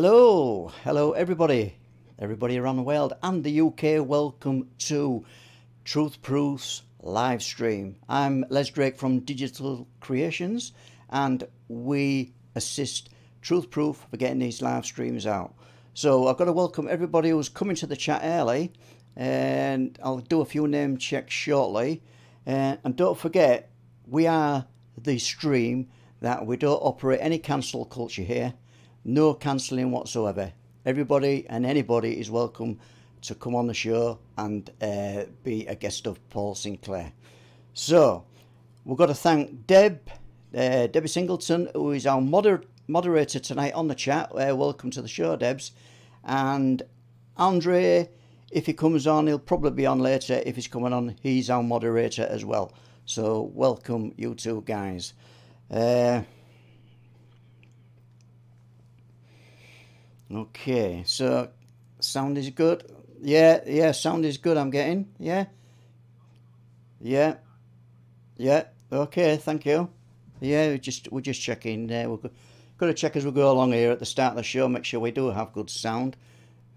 Hello, hello everybody, everybody around the world and the UK. Welcome to Truth Proofs live stream. I'm Les Drake from Digital Creations and we assist Truth Proof for getting these live streams out. So I've got to welcome everybody who's coming to the chat early and I'll do a few name checks shortly. Uh, and don't forget, we are the stream that we don't operate any cancel culture here. No cancelling whatsoever. Everybody and anybody is welcome to come on the show and uh, be a guest of Paul Sinclair. So, we've got to thank Deb, uh, Debbie Singleton, who is our moder- moderator tonight on the chat. Uh, welcome to the show, Debs. And Andre, if he comes on, he'll probably be on later. If he's coming on, he's our moderator as well. So, welcome, you two guys. Uh, okay, so sound is good. Yeah, yeah, sound is good. I'm getting. Yeah, yeah, yeah. Okay, thank you. Yeah, we just we're just checking. Uh, we're to check as we go along here at the start of the show. Make sure we do have good sound,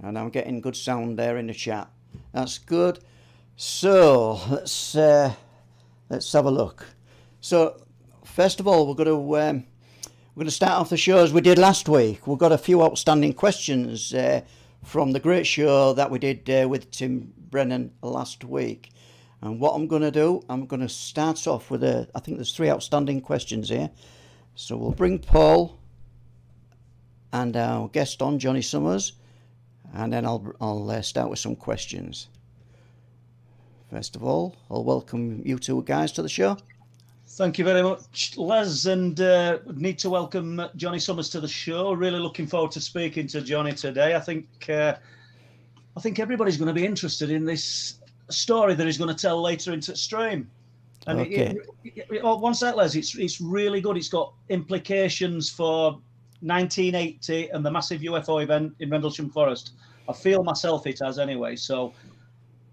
and I'm getting good sound there in the chat. That's good. So let's uh, let's have a look. So first of all, we're going to um, we're going to start off the show as we did last week. We've got a few outstanding questions. Uh, from the great show that we did uh, with Tim Brennan last week. And what I'm going to do, I'm going to start off with a, I think there's three outstanding questions here. So we'll bring Paul and our guest on, Johnny Summers, and then I'll, I'll uh, start with some questions. First of all, I'll welcome you two guys to the show. Thank you very much, Les, and uh, need to welcome Johnny Summers to the show. Really looking forward to speaking to Johnny today. I think uh, I think everybody's going to be interested in this story that he's going to tell later into stream. And okay. it, it, it, oh, one sec, Les. It's it's really good. It's got implications for 1980 and the massive UFO event in Rendlesham Forest. I feel myself it has anyway. So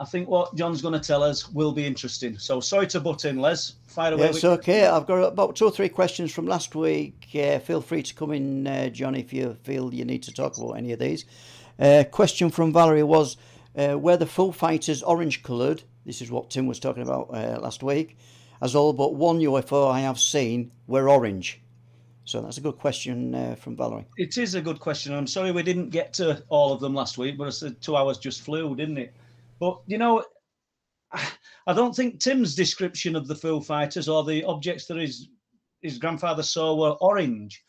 I think what John's going to tell us will be interesting. So sorry to butt in, Les. Fire away. It's okay. I've got about two or three questions from last week. Uh, feel free to come in, uh, John, if you feel you need to talk about any of these. Uh, question from Valerie was uh, were the Foo Fighters orange coloured? This is what Tim was talking about uh, last week. As all but one UFO I have seen were orange. So that's a good question uh, from Valerie. It is a good question. I'm sorry we didn't get to all of them last week, but it's two hours just flew, didn't it? But you know, I don't think Tim's description of the Foo Fighters or the objects that his his grandfather saw were orange.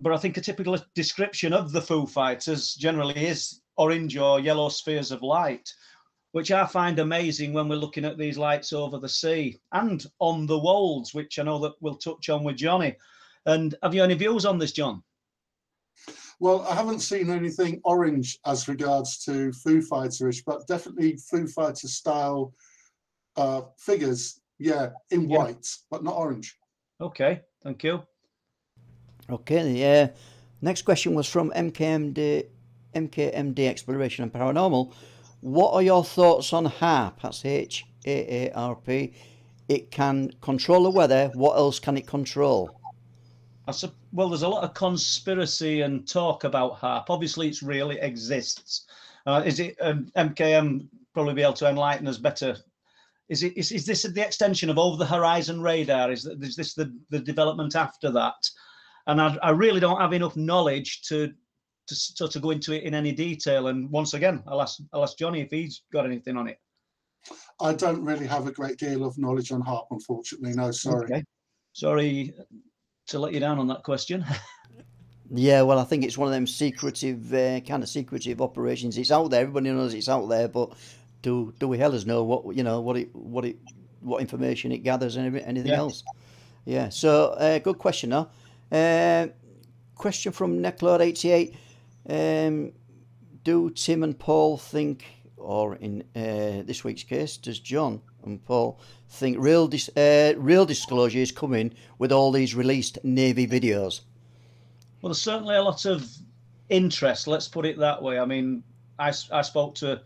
But I think a typical description of the Foo Fighters generally is orange or yellow spheres of light, which I find amazing when we're looking at these lights over the sea and on the Wolds, which I know that we'll touch on with Johnny. And have you any views on this, John? Well, I haven't seen anything orange as regards to Foo Fighterish, but definitely Foo Fighter style uh, figures. Yeah, in yeah. white, but not orange. Okay, thank you. Okay, yeah. Next question was from MKMD, MKMD Exploration and Paranormal. What are your thoughts on HAARP? That's H A A R P. It can control the weather. What else can it control? I su- well, there's a lot of conspiracy and talk about HAARP. Obviously, it's real; it exists. Uh, is it um, MKM probably be able to enlighten us better? Is it is, is this the extension of over the horizon radar? Is, that, is this the, the development after that? And I, I really don't have enough knowledge to to, to, to go into it in any detail. And once again, I'll ask I'll ask Johnny if he's got anything on it. I don't really have a great deal of knowledge on HAARP, unfortunately. No, sorry. Okay. Sorry, to let you down on that question. yeah, well, I think it's one of them secretive, uh, kind of secretive operations. It's out there. Everybody knows it's out there, but do do we hellers know what you know what it what it what information it gathers and anything yeah. else? Yeah. So uh, good question, though. Uh, question from Necklord88. Um, do Tim and Paul think, or in uh, this week's case, does John and Paul think real dis- uh, real disclosure is coming with all these released Navy videos? Well, there's certainly a lot of interest. Let's put it that way. I mean, I, I spoke to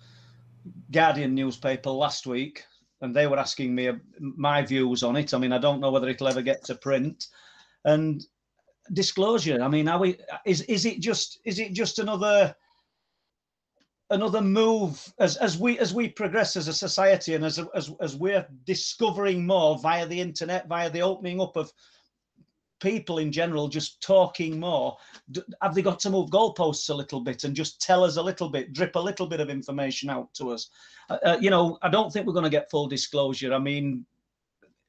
Guardian newspaper last week, and they were asking me my views on it. I mean, I don't know whether it'll ever get to print, and disclosure? I mean, are we? Is is it just is it just another another move as as we as we progress as a society and as as as we're discovering more via the internet, via the opening up of people in general just talking more. Have they got to move goalposts a little bit and just tell us a little bit drip a little bit of information out to us? Uh, uh you know i don't think we're going to get full disclosure. I mean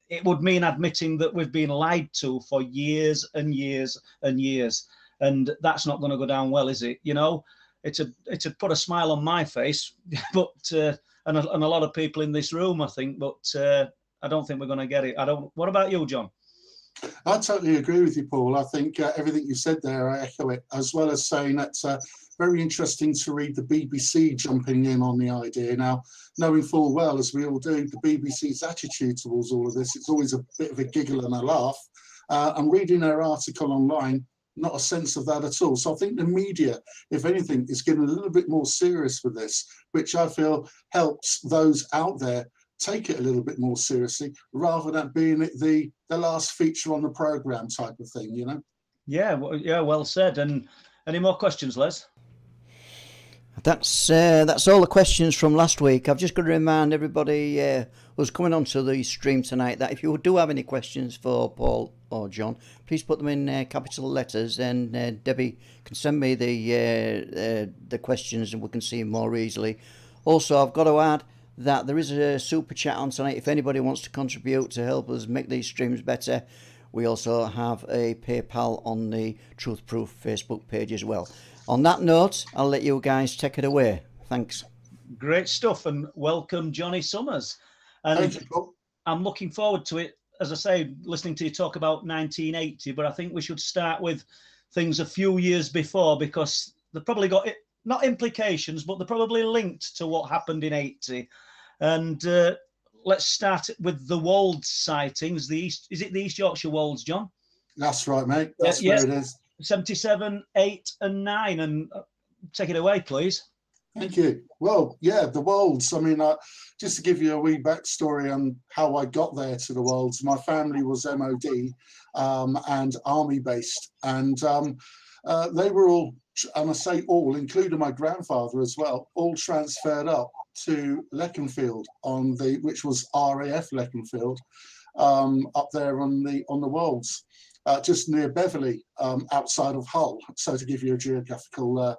it would mean admitting that we've been lied to for years and years and years and that's not going to go down well is it you know it's a it's a put a smile on my face but uh, and, a, and a lot of people in this room i think but uh, i don't think we're going to get it i don't what about you john I totally agree with you, Paul. I think uh, everything you said there, I echo it, as well as saying that's uh, very interesting to read the BBC jumping in on the idea. Now, knowing full well, as we all do, the BBC's attitude towards all of this, it's always a bit of a giggle and a laugh. Uh, and reading their article online, not a sense of that at all. So I think the media, if anything, is getting a little bit more serious with this, which I feel helps those out there take it a little bit more seriously rather than being the the last feature on the program type of thing you know? Yeah well, yeah well said. And any more questions les that's uh, that's all the questions from last week. I've just got to remind everybody uh, who's coming onto the stream tonight that if you do have any questions for Paul or John, please put them in uh, capital letters, and uh, Debbie can send me the uh, uh, the questions, and we can see them more easily. Also, I've got to add that there is a super chat on tonight if anybody wants to contribute to help us make these streams better. We also have a PayPal on the Truth Proof Facebook page as well. On that note, I'll let you guys take it away. Thanks. Great stuff, and welcome, Johnny Summers. And you, I'm looking forward to it. As I say, listening to you talk about 1980, but I think we should start with things a few years before because they've probably got it not implications, but they're probably linked to what happened in 80. And uh, let's start with the Wolds sightings. The East, is it the East Yorkshire Wolds, John? That's right, mate. That's yeah, where yeah. it is. 77, 8, and 9. And uh, take it away, please. Thank you. Well, yeah, the Wolds. I mean, uh, just to give you a wee backstory on how I got there to the Wolds, my family was MOD um, and army based, and um, uh, they were all and I say all, including my grandfather as well, all transferred up to Leconfield on the which was RAF Leconfield, um, up there on the on the Wolds, uh, just near Beverley, um, outside of Hull. So to give you a geographical uh,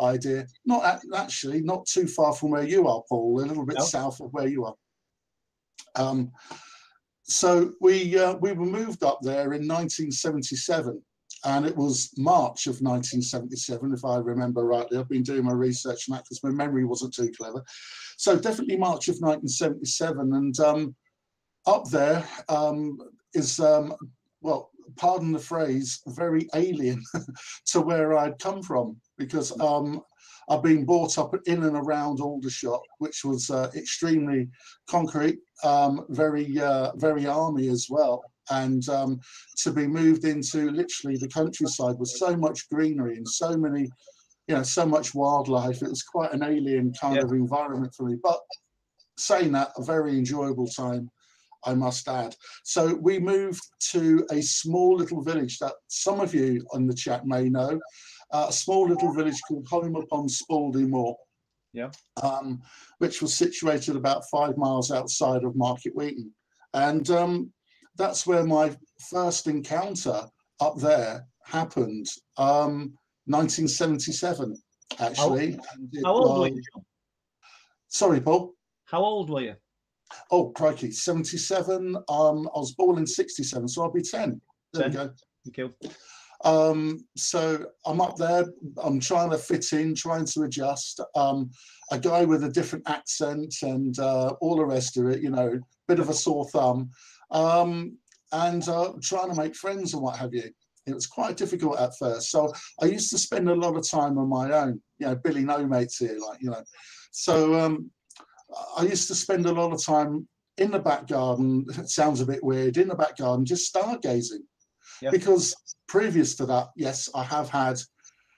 idea, not at, actually not too far from where you are, Paul, a little bit south of where you are. Um, so we uh, we were moved up there in 1977 and it was March of 1977, if I remember rightly. I've been doing my research on that because my memory wasn't too clever. So definitely March of 1977, and um, up there um, is um, well, pardon the phrase, very alien to where I'd come from because um, I've been brought up in and around Aldershot, which was uh, extremely concrete, um, very uh, very army as well. And um, to be moved into literally the countryside with so much greenery and so many you know so much wildlife it was quite an alien kind yeah. of environment for me. But saying that a very enjoyable time I must add. So we moved to a small little village that some of you on the chat may know, uh, a small little village called Holme upon Spalding Moor. Yeah. Um, which was situated about five miles outside of Market Weighton. And um, that's where my first encounter up there happened. Um, 1977, actually. How, how old were you? Sorry, Paul. How old were you? Oh, crikey, 77. Um, I was born in 67, so I'll be 10. There 10. we go. Thank you. Um, so I'm up there, I'm trying to fit in, trying to adjust. Um, a guy with a different accent and uh, all the rest of it, you know, bit of a sore thumb um, and uh, trying to make friends and what have you. It was quite difficult at first. So I used to spend a lot of time on my own, you know, Billy No Mates here, like, you know. So um, I used to spend a lot of time in the back garden. It sounds a bit weird, in the back garden, just stargazing. Yep. Because previous to that, yes, I have had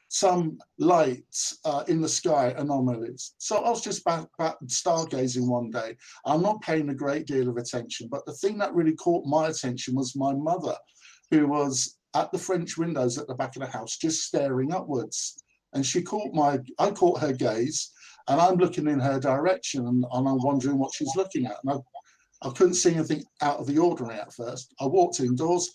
some lights uh, in the sky anomalies. So I was just back, back stargazing one day. I'm not paying a great deal of attention, but the thing that really caught my attention was my mother, who was at the French windows at the back of the house, just staring upwards. And she caught my, I caught her gaze, and I'm looking in her direction, and, and I'm wondering what she's looking at. And I, I couldn't see anything out of the ordinary at first. I walked indoors.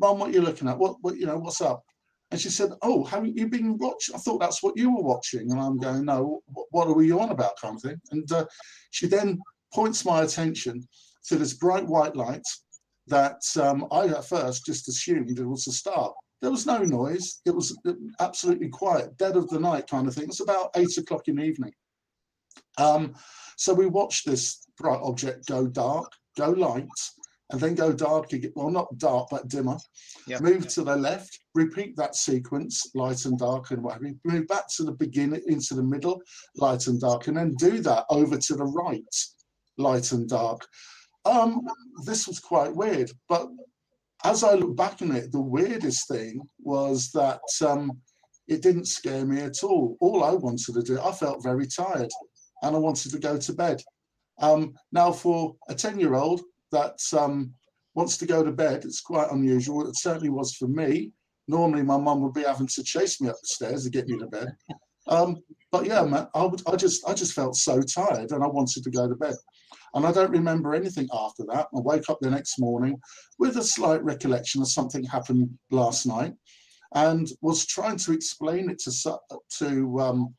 Mum, what are you looking at? What, what, you know, what's up? And she said, "Oh, haven't you been watching? I thought that's what you were watching." And I'm going, "No, what are you on about?" Kind of thing. And uh, she then points my attention to this bright white light that um, I at first just assumed it was a star. There was no noise. It was absolutely quiet, dead of the night kind of thing. It's about eight o'clock in the evening. Um, so we watched this bright object go dark, go light, and then go dark again. Well, not dark, but dimmer. Yep. Move to the left, repeat that sequence, light and dark and what have you. Move back to the beginning, into the middle, light and dark, and then do that over to the right, light and dark. Um, this was quite weird, but as I look back on it, the weirdest thing was that um, it didn't scare me at all. All I wanted to do, I felt very tired and I wanted to go to bed. Um, now, for a 10 year old that um, wants to go to bed, it's quite unusual. It certainly was for me. Normally, my mum would be having to chase me up the stairs to get me to bed. Um, but yeah, man, I, would, I just I just felt so tired and I wanted to go to bed. And I don't remember anything after that. I wake up the next morning with a slight recollection of something happened last night and was trying to explain it to, to um,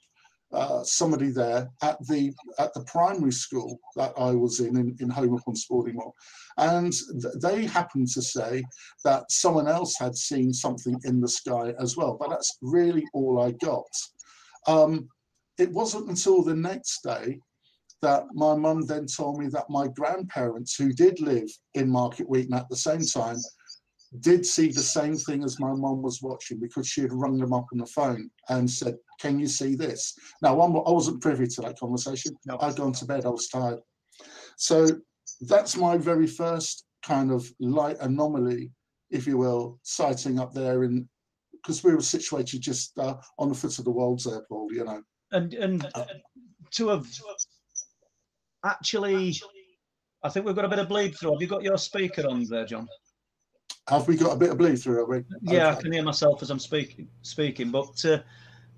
uh, somebody there at the at the primary school that I was in in, in Holme upon Spalding and th- they happened to say that someone else had seen something in the sky as well. But that's really all I got. Um, it wasn't until the next day that my mum then told me that my grandparents, who did live in Market Weighton at the same time, did see the same thing as my mom was watching because she had rung them up on the phone and said, Can you see this? Now, I wasn't privy to that conversation. No. I'd gone to bed, I was tired. So that's my very first kind of light anomaly, if you will, sighting up there in because we were situated just uh, on the foot of the world's airport, you know. And and uh, to have actually, I think we've got a bit of bleed through. Have you got your speaker on there, John? Have we got a bit of bleed through? Have we? Yeah, okay. I can hear myself as I'm speaking. Speaking, but uh,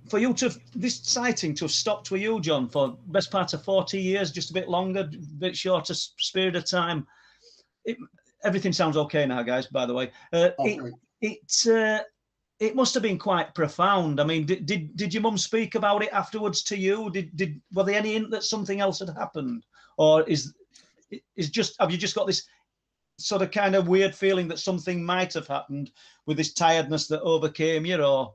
for you to this sighting to have stopped with you, John, for best part of forty years, just a bit longer, a bit shorter period of time. It, everything sounds okay now, guys. By the way, uh, okay. it it uh, it must have been quite profound. I mean, did did, did your mum speak about it afterwards to you? Did did were there any hint that something else had happened, or is is just have you just got this sort of kind of weird feeling that something might have happened with this tiredness that overcame you, or?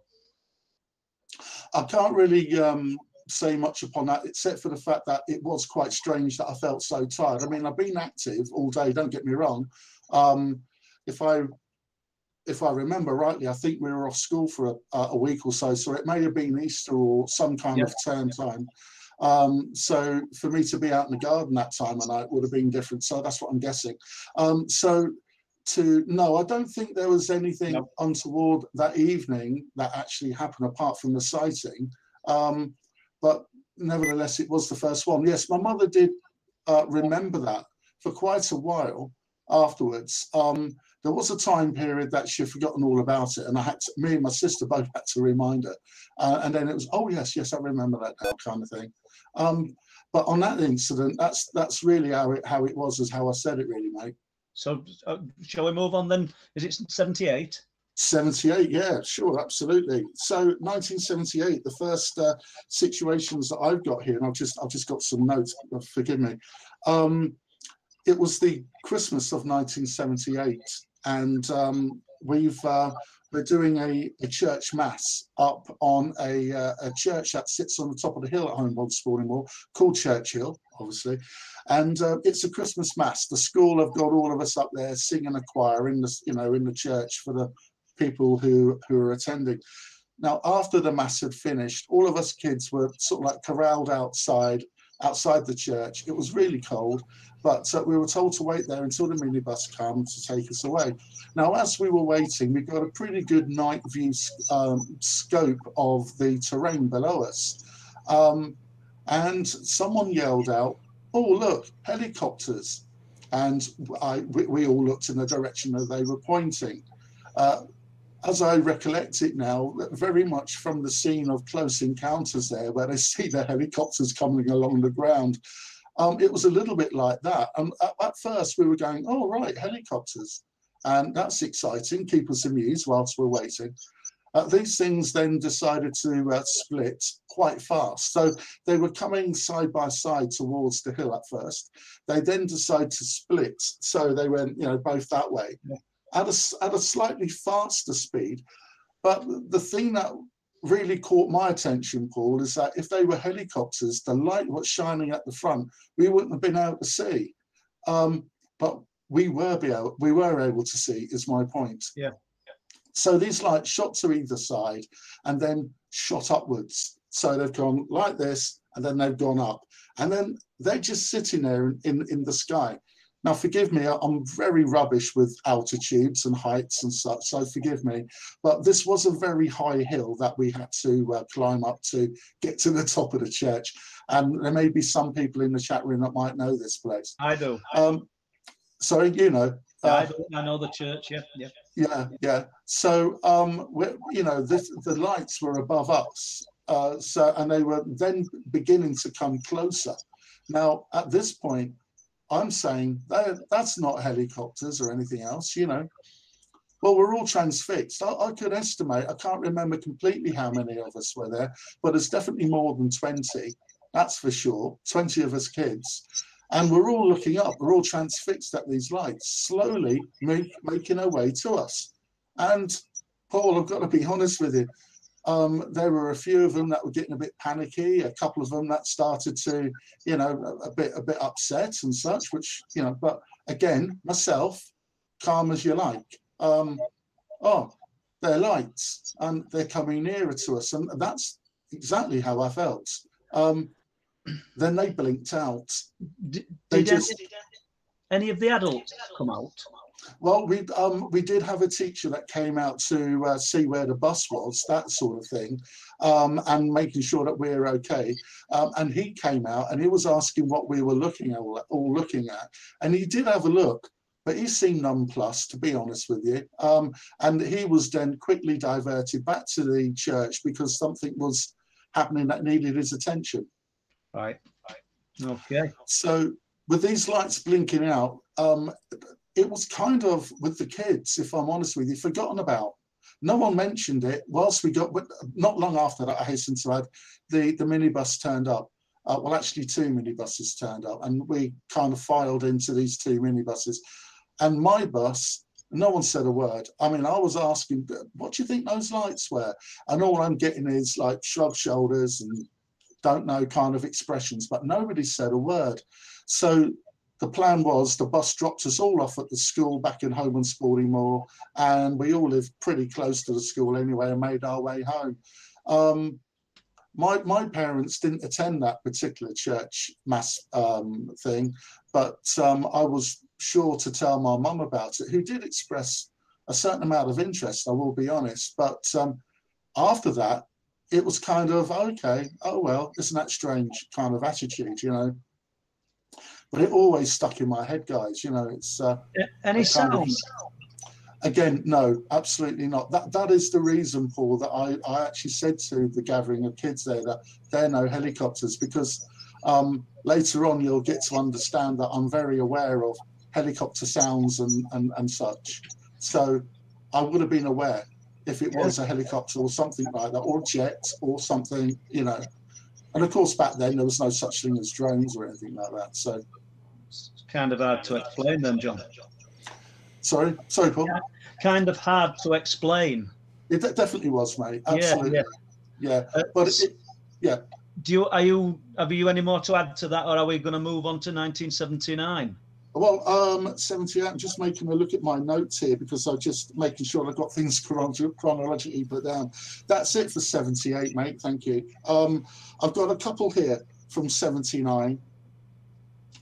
I can't really um, say much upon that, except for the fact that it was quite strange that I felt so tired. I mean, I've been active all day. Don't get me wrong. Um, if I if I remember rightly, I think we were off school for a, a week or so, so it may have been Easter or some kind yeah. of term time. Um, so for me to be out in the garden that time of night would have been different. So that's what I'm guessing. Um, so to no, I don't think there was anything no. untoward that evening that actually happened apart from the sighting. Um, but nevertheless, it was the first one. Yes, my mother did uh, remember that for quite a while afterwards. Um, there was a time period that she'd forgotten all about it, and I had to, me and my sister both had to remind her. Uh, and then it was, oh yes, yes, I remember that now, kind of thing. Um, but on that incident, that's that's really how it how it was, as how I said it, really, mate. So, uh, shall we move on then? Is it seventy-eight? 78 yeah sure absolutely so 1978 the first uh, situations that i've got here and i've just i've just got some notes forgive me um it was the christmas of 1978 and um, we've uh, we're doing a, a church mass up on a, uh, a church that sits on the top of the hill at home on Moor called Church Hill, obviously. And uh, it's a Christmas mass. The school have got all of us up there singing a choir in the you know in the church for the people who who are attending. Now, after the mass had finished, all of us kids were sort of like corralled outside outside the church. It was really cold, but uh, we were told to wait there until the minibus came to take us away. Now, as we were waiting, we got a pretty good night view um, scope of the terrain below us. Um, and someone yelled out, Oh, look, helicopters. And I, we, we, all looked in the direction that they were pointing. Uh, as I recollect it now, very much from the scene of Close Encounters there, where they see the helicopters coming along the ground. Um, it was a little bit like that. And at, at, first we were going, oh, right, helicopters. And that's exciting, keep us amused whilst we're waiting. Uh, these things then decided to uh, split quite fast. So they were coming side by side towards the hill at first. They then decided to split. So they went, you know, both that way. Yeah at a, at a slightly faster speed. But the thing that really caught my attention, Paul, is that if they were helicopters, the light was shining at the front, we wouldn't have been able to see. Um, but we were be able, we were able to see. Is my point. Yeah. So these lights shot to either side and then shot upwards. So they've gone like this, and then they've gone up, and then they're just sitting there in, in, in the sky. Now, forgive me, I'm very rubbish with altitudes and heights and such, so forgive me. But this was a very high hill that we had to uh, climb up to get to the top of the church. And there may be some people in the chat room that might know this place. I do. Um, sorry, you know. Uh, I, I know the church, yeah. Yeah, yeah. yeah. So, um, you know, this, the lights were above us. Uh, so, and they were then beginning to come closer. Now, at this point, I'm saying that, that's not helicopters or anything else, you know. Well, we're all transfixed. I, I, could estimate, I can't remember completely how many of us were there, but it's definitely more than 20, that's for sure, 20 of us kids. And we're all looking up, we're all transfixed at these lights, slowly make, making our way to us. And Paul, I've got to be honest with you, um, there were a few of them that were getting a bit panicky. A couple of them that started to, you know, a, a bit a bit upset and such. Which you know, but again, myself, calm as you like. Um, oh, they're lights and they're coming nearer to us, and that's exactly how I felt. Um, then they blinked out. Did, they did just, any of the adults come out? Well, we um, we did have a teacher that came out to uh, see where the bus was, that sort of thing, um, and making sure that we're okay. Um, and he came out and he was asking what we were looking at, all looking at, and he did have a look, but he seemed nonplussed, to be honest with you. Um, and he was then quickly diverted back to the church because something was happening that needed his attention. Right. Okay. So with these lights blinking out, um, it was kind of with the kids, if I'm honest with you, forgotten about. No one mentioned it. Whilst we got, not long after that, I hasten to add, the, the minibus turned up. Uh, well, actually, two minibuses turned up, and we kind of filed into these two minibuses. And my bus, no one said a word. I mean, I was asking, what do you think those lights were? And all I'm getting is like shrug shoulders and don't know kind of expressions, but nobody said a word. So the plan was the bus dropped us all off at the school back in Holme and Spaldingmoor, and we all lived pretty close to the school anyway and made our way home. Um, my, my parents didn't attend that particular church mass um, thing, but um, I was sure to tell my mum about it, who did express a certain amount of interest, I will be honest. But um, after that, it was kind of, okay, oh well, isn't that strange kind of attitude, you know? But it always stuck in my head, guys. You know, it's uh, any sounds. again, no, absolutely not. That that is the reason, Paul, that I, I actually said to the gathering of kids there that there are no helicopters because um, later on you'll get to understand that I'm very aware of helicopter sounds and, and, and such. So I would have been aware if it was a helicopter or something like that, or jet or something, you know. And of course, back then there was no such thing as drones or anything like that. So kind of hard to explain then, John. Sorry, sorry, Paul. Kind of hard to explain. It definitely was, mate. Absolutely. Yeah, yeah. yeah. Uh, but it, yeah. Do you are you have you any more to add to that, or are we going to move on to 1979? Well, um, 78, I'm just making a look at my notes here because I'm just making sure I've got things chronologically put down. That's it for 78, mate. Thank you. Um, I've got a couple here from 79.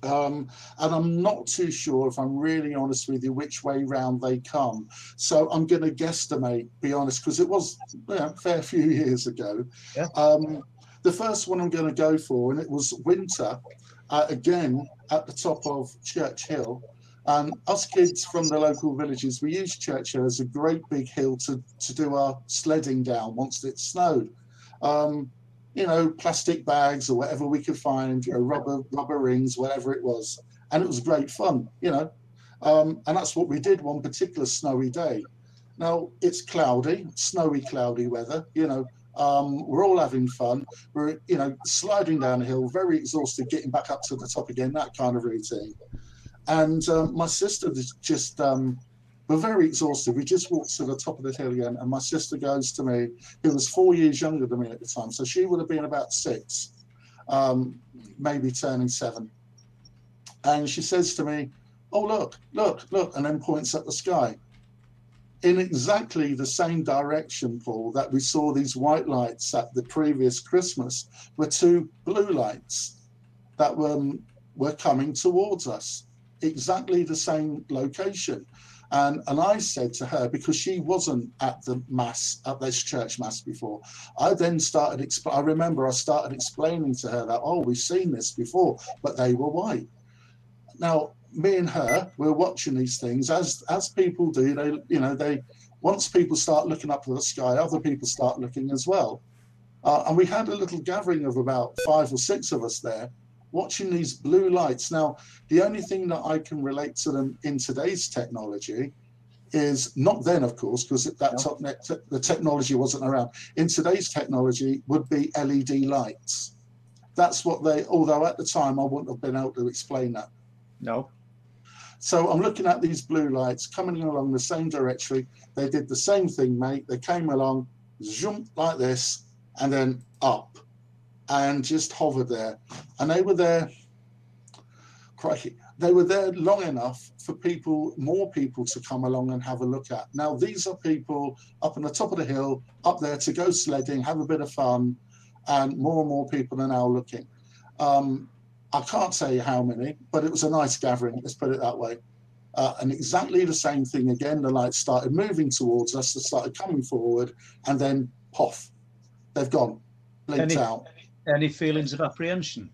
Um, and I'm not too sure, if I'm really honest with you, which way round they come. So I'm going to guesstimate, be honest, because it was know, a fair few years ago. Yeah. Um, the first one I'm going to go for, and it was winter, uh, again at the top of Church Hill. And us kids from the local villages, we used Church Hill as a great big hill to, to do our sledding down once it snowed. Um, you know, plastic bags or whatever we could find, you know, rubber rubber rings, whatever it was, and it was great fun, you know. Um, and that's what we did one particular snowy day. Now it's cloudy, snowy, cloudy weather, you know. Um, we're all having fun. We're, you know, sliding down a hill, very exhausted, getting back up to the top again, that kind of routine. And um, my sister just, um, we're very exhausted. We just walked to the top of the hill again, and my sister goes to me, who was four years younger than me at the time. So she would have been about six, um, maybe turning seven. And she says to me, Oh, look, look, look, and then points at the sky in exactly the same direction, Paul, that we saw these white lights at the previous Christmas, were two blue lights that were, were coming towards us. Exactly the same location. And, and I said to her, because she wasn't at the mass, at this church mass before, I then started, exp- I remember I started explaining to her that, oh, we've seen this before, but they were white. Now, me and her we're watching these things. As as people do they you know they once people start looking up to the sky other people start looking as well. Uh, and we had a little gathering of about five or six of us there watching these blue lights now the only thing that i can relate to them in today's technology is not then of course because that no. the technology wasn't around in today's technology would be led lights that's what they although at the time i wouldn't have been able to explain that no so I'm looking at these blue lights coming along the same direction. They did the same thing, mate. They came along, zoom like this, and then up, and just hovered there. And they were there. Crikey, they were there long enough for people, more people, to come along and have a look at. Now these are people up on the top of the hill, up there to go sledding, have a bit of fun, and more and more people are now looking. Um, I can't say how many, but it was a nice gathering, let's put it that way. Uh, and exactly the same thing again, the lights started moving towards us, they started coming forward, and then poff, they've gone, blinked any, out. Any feelings of apprehension?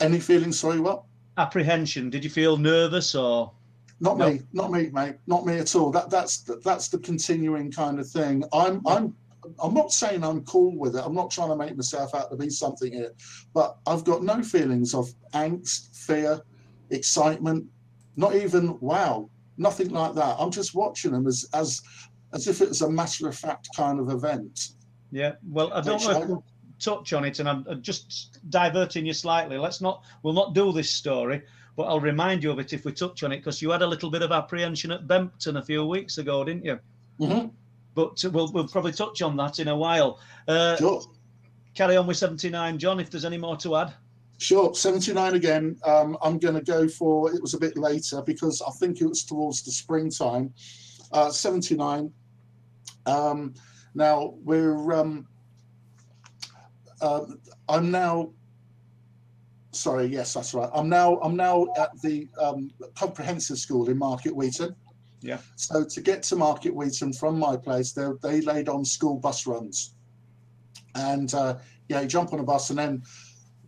Any feelings, sorry, what? Apprehension. Did you feel nervous or? Not no. me, not me, mate, not me at all. That that's that's the continuing kind of thing. I'm I'm I'm not saying I'm cool with it. I'm not trying to make myself out to be something here, but I've got no feelings of angst, fear, excitement, not even wow, nothing like that. I'm just watching them as as as if it was a matter of fact kind of event. Yeah, well, I don't know touch on it, and I'm just diverting you slightly. Let's not, we'll not do this story, but I'll remind you of it if we touch on it because you had a little bit of apprehension at Bempton a few weeks ago, didn't you? Mm-hmm but we'll we'll probably touch on that in a while. Uh, sure. Carry on with 79, John, if there's any more to add. Sure, 79 again. Um, I'm going to go for it was a bit later because I think it was towards the springtime. Uh, 79. Um, now we're um, uh, I'm now sorry yes that's right i'm now i'm now at the um, comprehensive school in market weighton yeah. So to get to Market Weighton from my place, they, they laid on school bus runs. And uh, yeah, you jump on a bus and then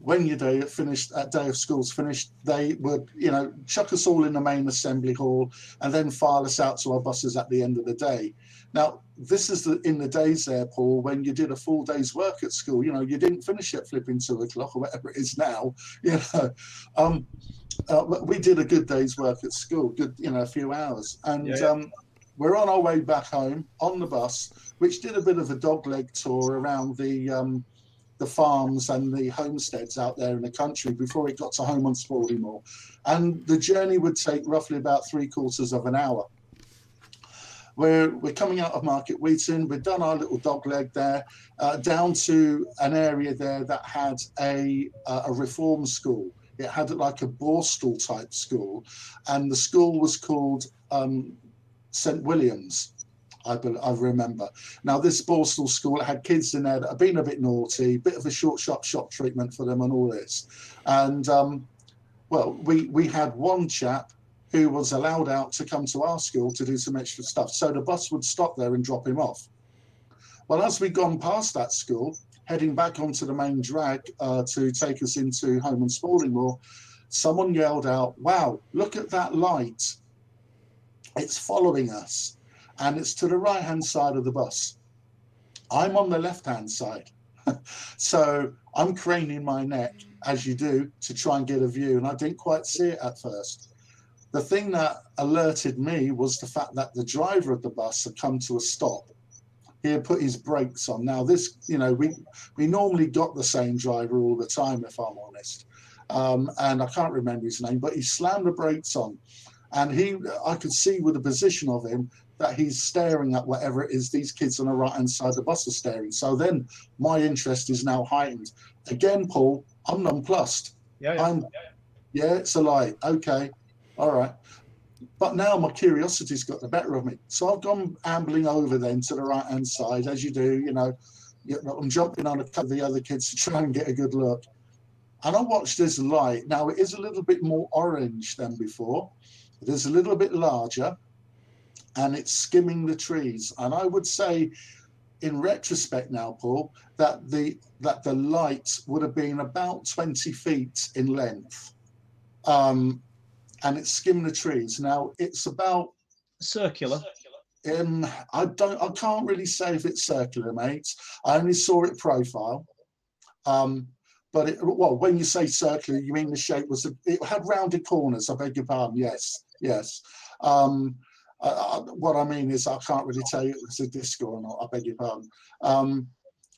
when your day finished, that day of school's finished, they would, you know, chuck us all in the main assembly hall and then file us out to our buses at the end of the day. Now, this is the, in the days there, Paul, when you did a full day's work at school. You know, you didn't finish at flipping two o'clock or whatever it is now. You know, um, uh, we did a good day's work at school, good, you know, a few hours, and yeah, yeah. Um, we're on our way back home on the bus, which did a bit of a dogleg tour around the um, the farms and the homesteads out there in the country before it got to Holme on Spaldingmoor, and the journey would take roughly about three quarters of an hour. We're, we're coming out of Market Weighton. We've done our little dog leg there, uh, down to an area there that had a, uh, a reform school. It had like a Borstal type school, and the school was called um, St William's. I, I remember. Now, this Borstal school had kids in there that had been a bit naughty, bit of a short, sharp shop treatment for them, and all this. And um, well, we we had one chap who was allowed out to come to our school to do some extra stuff. So the bus would stop there and drop him off. Well, as we'd gone past that school, heading back onto the main drag uh, to take us into Holme and Spaldingmoor, someone yelled out, Wow, look at that light. It's following us. And it's to the right hand side of the bus. I'm on the left hand side. so I'm craning my neck, as you do, to try and get a view. And I didn't quite see it at first. The thing that alerted me was the fact that the driver of the bus had come to a stop. He had put his brakes on. Now, this, you know, we we normally got the same driver all the time, if I'm honest. Um, and I can't remember his name, but he slammed the brakes on, and he, I could see with the position of him that he's staring at whatever it is these kids on the right hand side of the bus are staring. So then my interest is now heightened. Again, Paul, I'm nonplussed. Yeah, yeah. I'm, yeah, it's a lie. Okay, all right. But now my curiosity's got the better of me. So I've gone ambling over then to the right hand side, as you do, you know. I'm jumping on a couple of the other kids to try and get a good look. And I watched this light. Now it is a little bit more orange than before. It is a little bit larger and it's skimming the trees. And I would say, in retrospect now, Paul, that the that the light would have been about 20 feet in length. Um, and it's skimming the trees. Now it's about circular. Um, I don't I can't really say if it's circular, mate. I only saw it profile. Um, but it, well, when you say circular, you mean the shape was a, it had rounded corners. I beg your pardon. Yes, yes. Um, what I mean is, I can't really tell you if it's a disco or not. I beg your pardon. Um,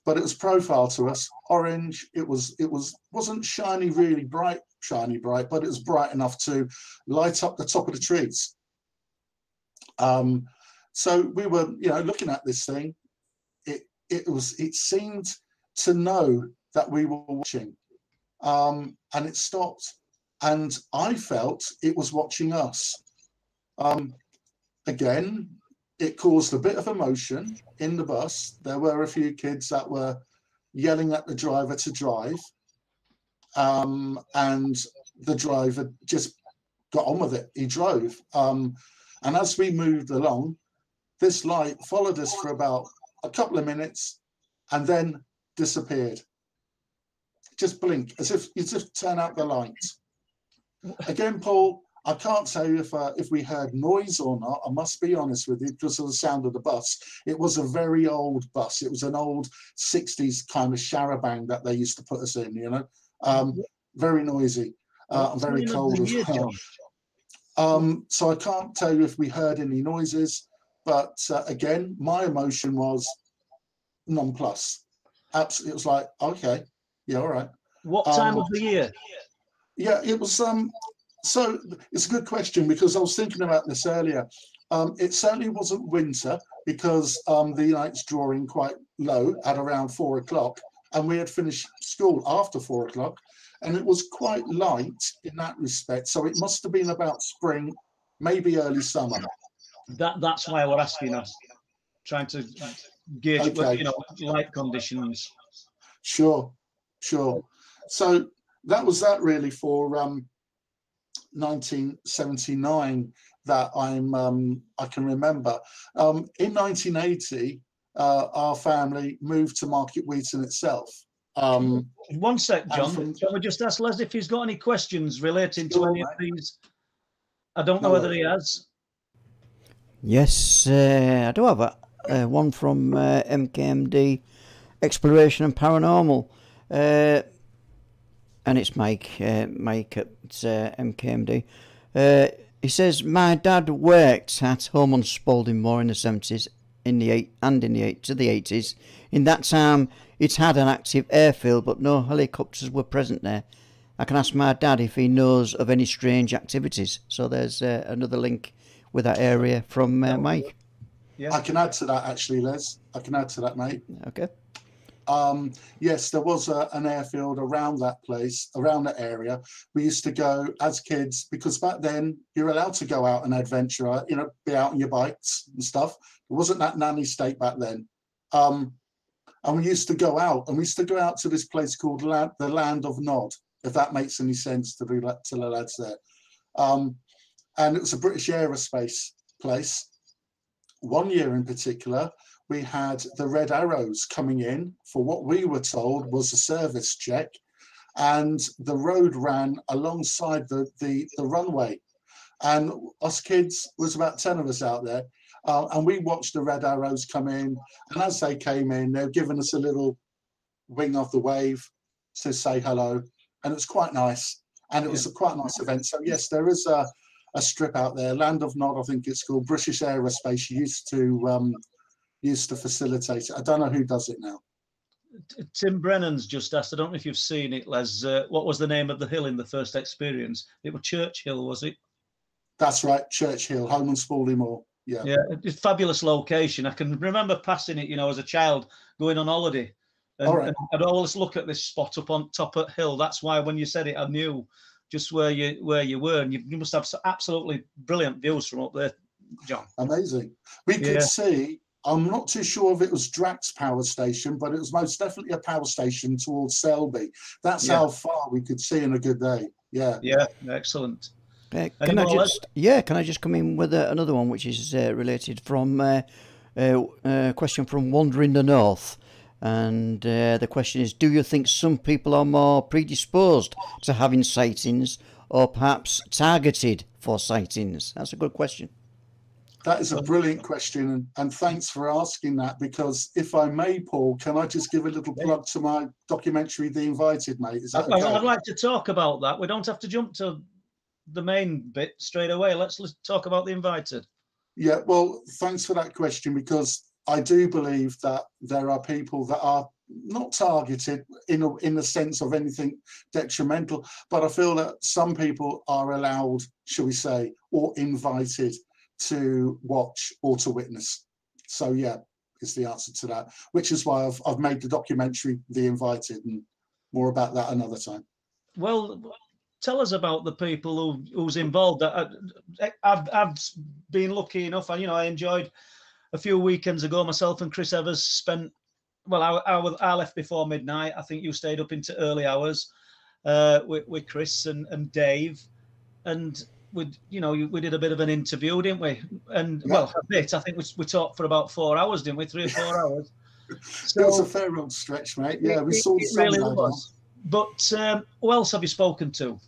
but it was profile to us, orange. It was it was wasn't shiny, really bright, shiny bright, but it was bright enough to light up the top of the trees. Um, so we were, you know, looking at this thing. It it was it seemed to know that we were watching, um, and it stopped, and I felt it was watching us. Um, again, it caused a bit of emotion in the bus. There were a few kids that were yelling at the driver to drive, um, and the driver just got on with it. He drove. Um, and as we moved along, this light followed us for about a couple of minutes and then disappeared. Just blink as if you just turn out the light. Again, Paul, I can't say if uh, if we heard noise or not. I must be honest with you because of the sound of the bus. It was a very old bus. It was an old '60s kind of charabanc that they used to put us in. You know, um, very noisy, uh, very cold as well. Um, so I can't tell you if we heard any noises, but uh, again, my emotion was nonplus. Absolutely, it was like, okay, yeah, all right. What time um, of the year? Yeah, it was um so it's a good question because I was thinking about this earlier. Um, it certainly wasn't winter because um, the night's drawing quite low at around four o'clock, and we had finished school after four o'clock, and it was quite light in that respect. So it must have been about spring, maybe early summer. That that's why we're asking us, trying to gauge, okay. you know, light conditions. Sure, sure. So that was that really for um, 1979 that I'm um, I can remember. Um, in 1980, uh, our family moved to Market Weighton itself. Um, One sec, John. From, Can we just ask Les if he's got any questions relating to any of these? I don't know no, whether he has. Yes, uh, I do have a, uh, one from uh, MKMD Exploration and Paranormal. And it's Mike, uh, Mike at uh, MKMD. Uh, he says, My dad worked at Holme on Spalding Moor in the 70s in the eight, and in the eight, to the 80s. In that time, it had an active airfield, but no helicopters were present there. I can ask my dad if he knows of any strange activities. So there's uh, another link with that area from uh, Mike. Yeah. I can add to that actually, Les. I can add to that, mate. Okay. Um, yes, there was a, an airfield around that place, around that area. We used to go as kids because back then you're allowed to go out and adventure, you know, be out on your bikes and stuff. It wasn't that nanny state back then. Um, and we used to go out, and we used to go out to this place called La- the Land of Nod, if that makes any sense to the to the lads there. Um, and it was a British aerospace place. One year in particular, we had the Red Arrows coming in for what we were told was a service check. and the road ran alongside the the, the runway, and us kids was about ten of us out there, uh, and we watched the red arrows come in, and as they came in, they're giving us a little wing of the wave to say hello, and it's quite nice, and it was a quite nice event. So yes, there is a a strip out there, Land of Nod, I think it's called. British Aerospace used to um, used to facilitate it. I don't know who does it now. Tim Brennan's just asked. I don't know if you've seen it, Les. Uh, what was the name of the hill in the first experience? It was Church Hill, was it? That's right, Church Hill, Holme on Spalding Moor. Yeah. Yeah, it's a fabulous location. I can remember passing it, you know, as a child going on holiday. And, All right. and I'd always look at this spot up on top of hill. That's why when you said it, I knew just where you where you were, and you, you must have absolutely brilliant views from up there, John. Amazing. We could Yeah. see. I'm not too sure if it was Drax power station, but it was most definitely a power station towards Selby. That's Yeah. how far we could see in a good day. Yeah. Yeah, excellent. Uh, Any can I more, Les? just yeah? Can I just come in with uh, another one which is uh, related from uh, uh, uh, question from Wandering the North, and uh, the question is: Do you think some people are more predisposed to having sightings, or perhaps targeted for sightings? That's a good question. That is a brilliant question, and, thanks for asking that. Because if I may, Paul, can I just give a little plug to my documentary, The Invited, mate? Is that I- okay? I'd like to talk about that. We don't have to jump to the main bit straight away. Let's let's talk about the invited. Yeah, well, thanks for that question because I do believe that there are people that are not targeted in a, in the sense of anything detrimental, but I feel that some people are allowed, shall we say, or invited to watch or to witness. So yeah, is the answer to that. Which is why I've I've made the documentary The Invited, and more about that another time. Well, tell us about the people who who's involved. I, I- I've been lucky enough, and you know, I enjoyed a few weekends ago. Myself and Chris Evers spent. Well, I, I, I left before midnight. I think you stayed up into early hours uh, with, with Chris and, and Dave, and we, you know, we did a bit of an interview, didn't we? And Yeah. well, a bit. I think we, we talked for about four hours, didn't we? Three or four hours. it was a fair old stretch, mate. Yeah, we it- saw it really was. But um, who else have you spoken to?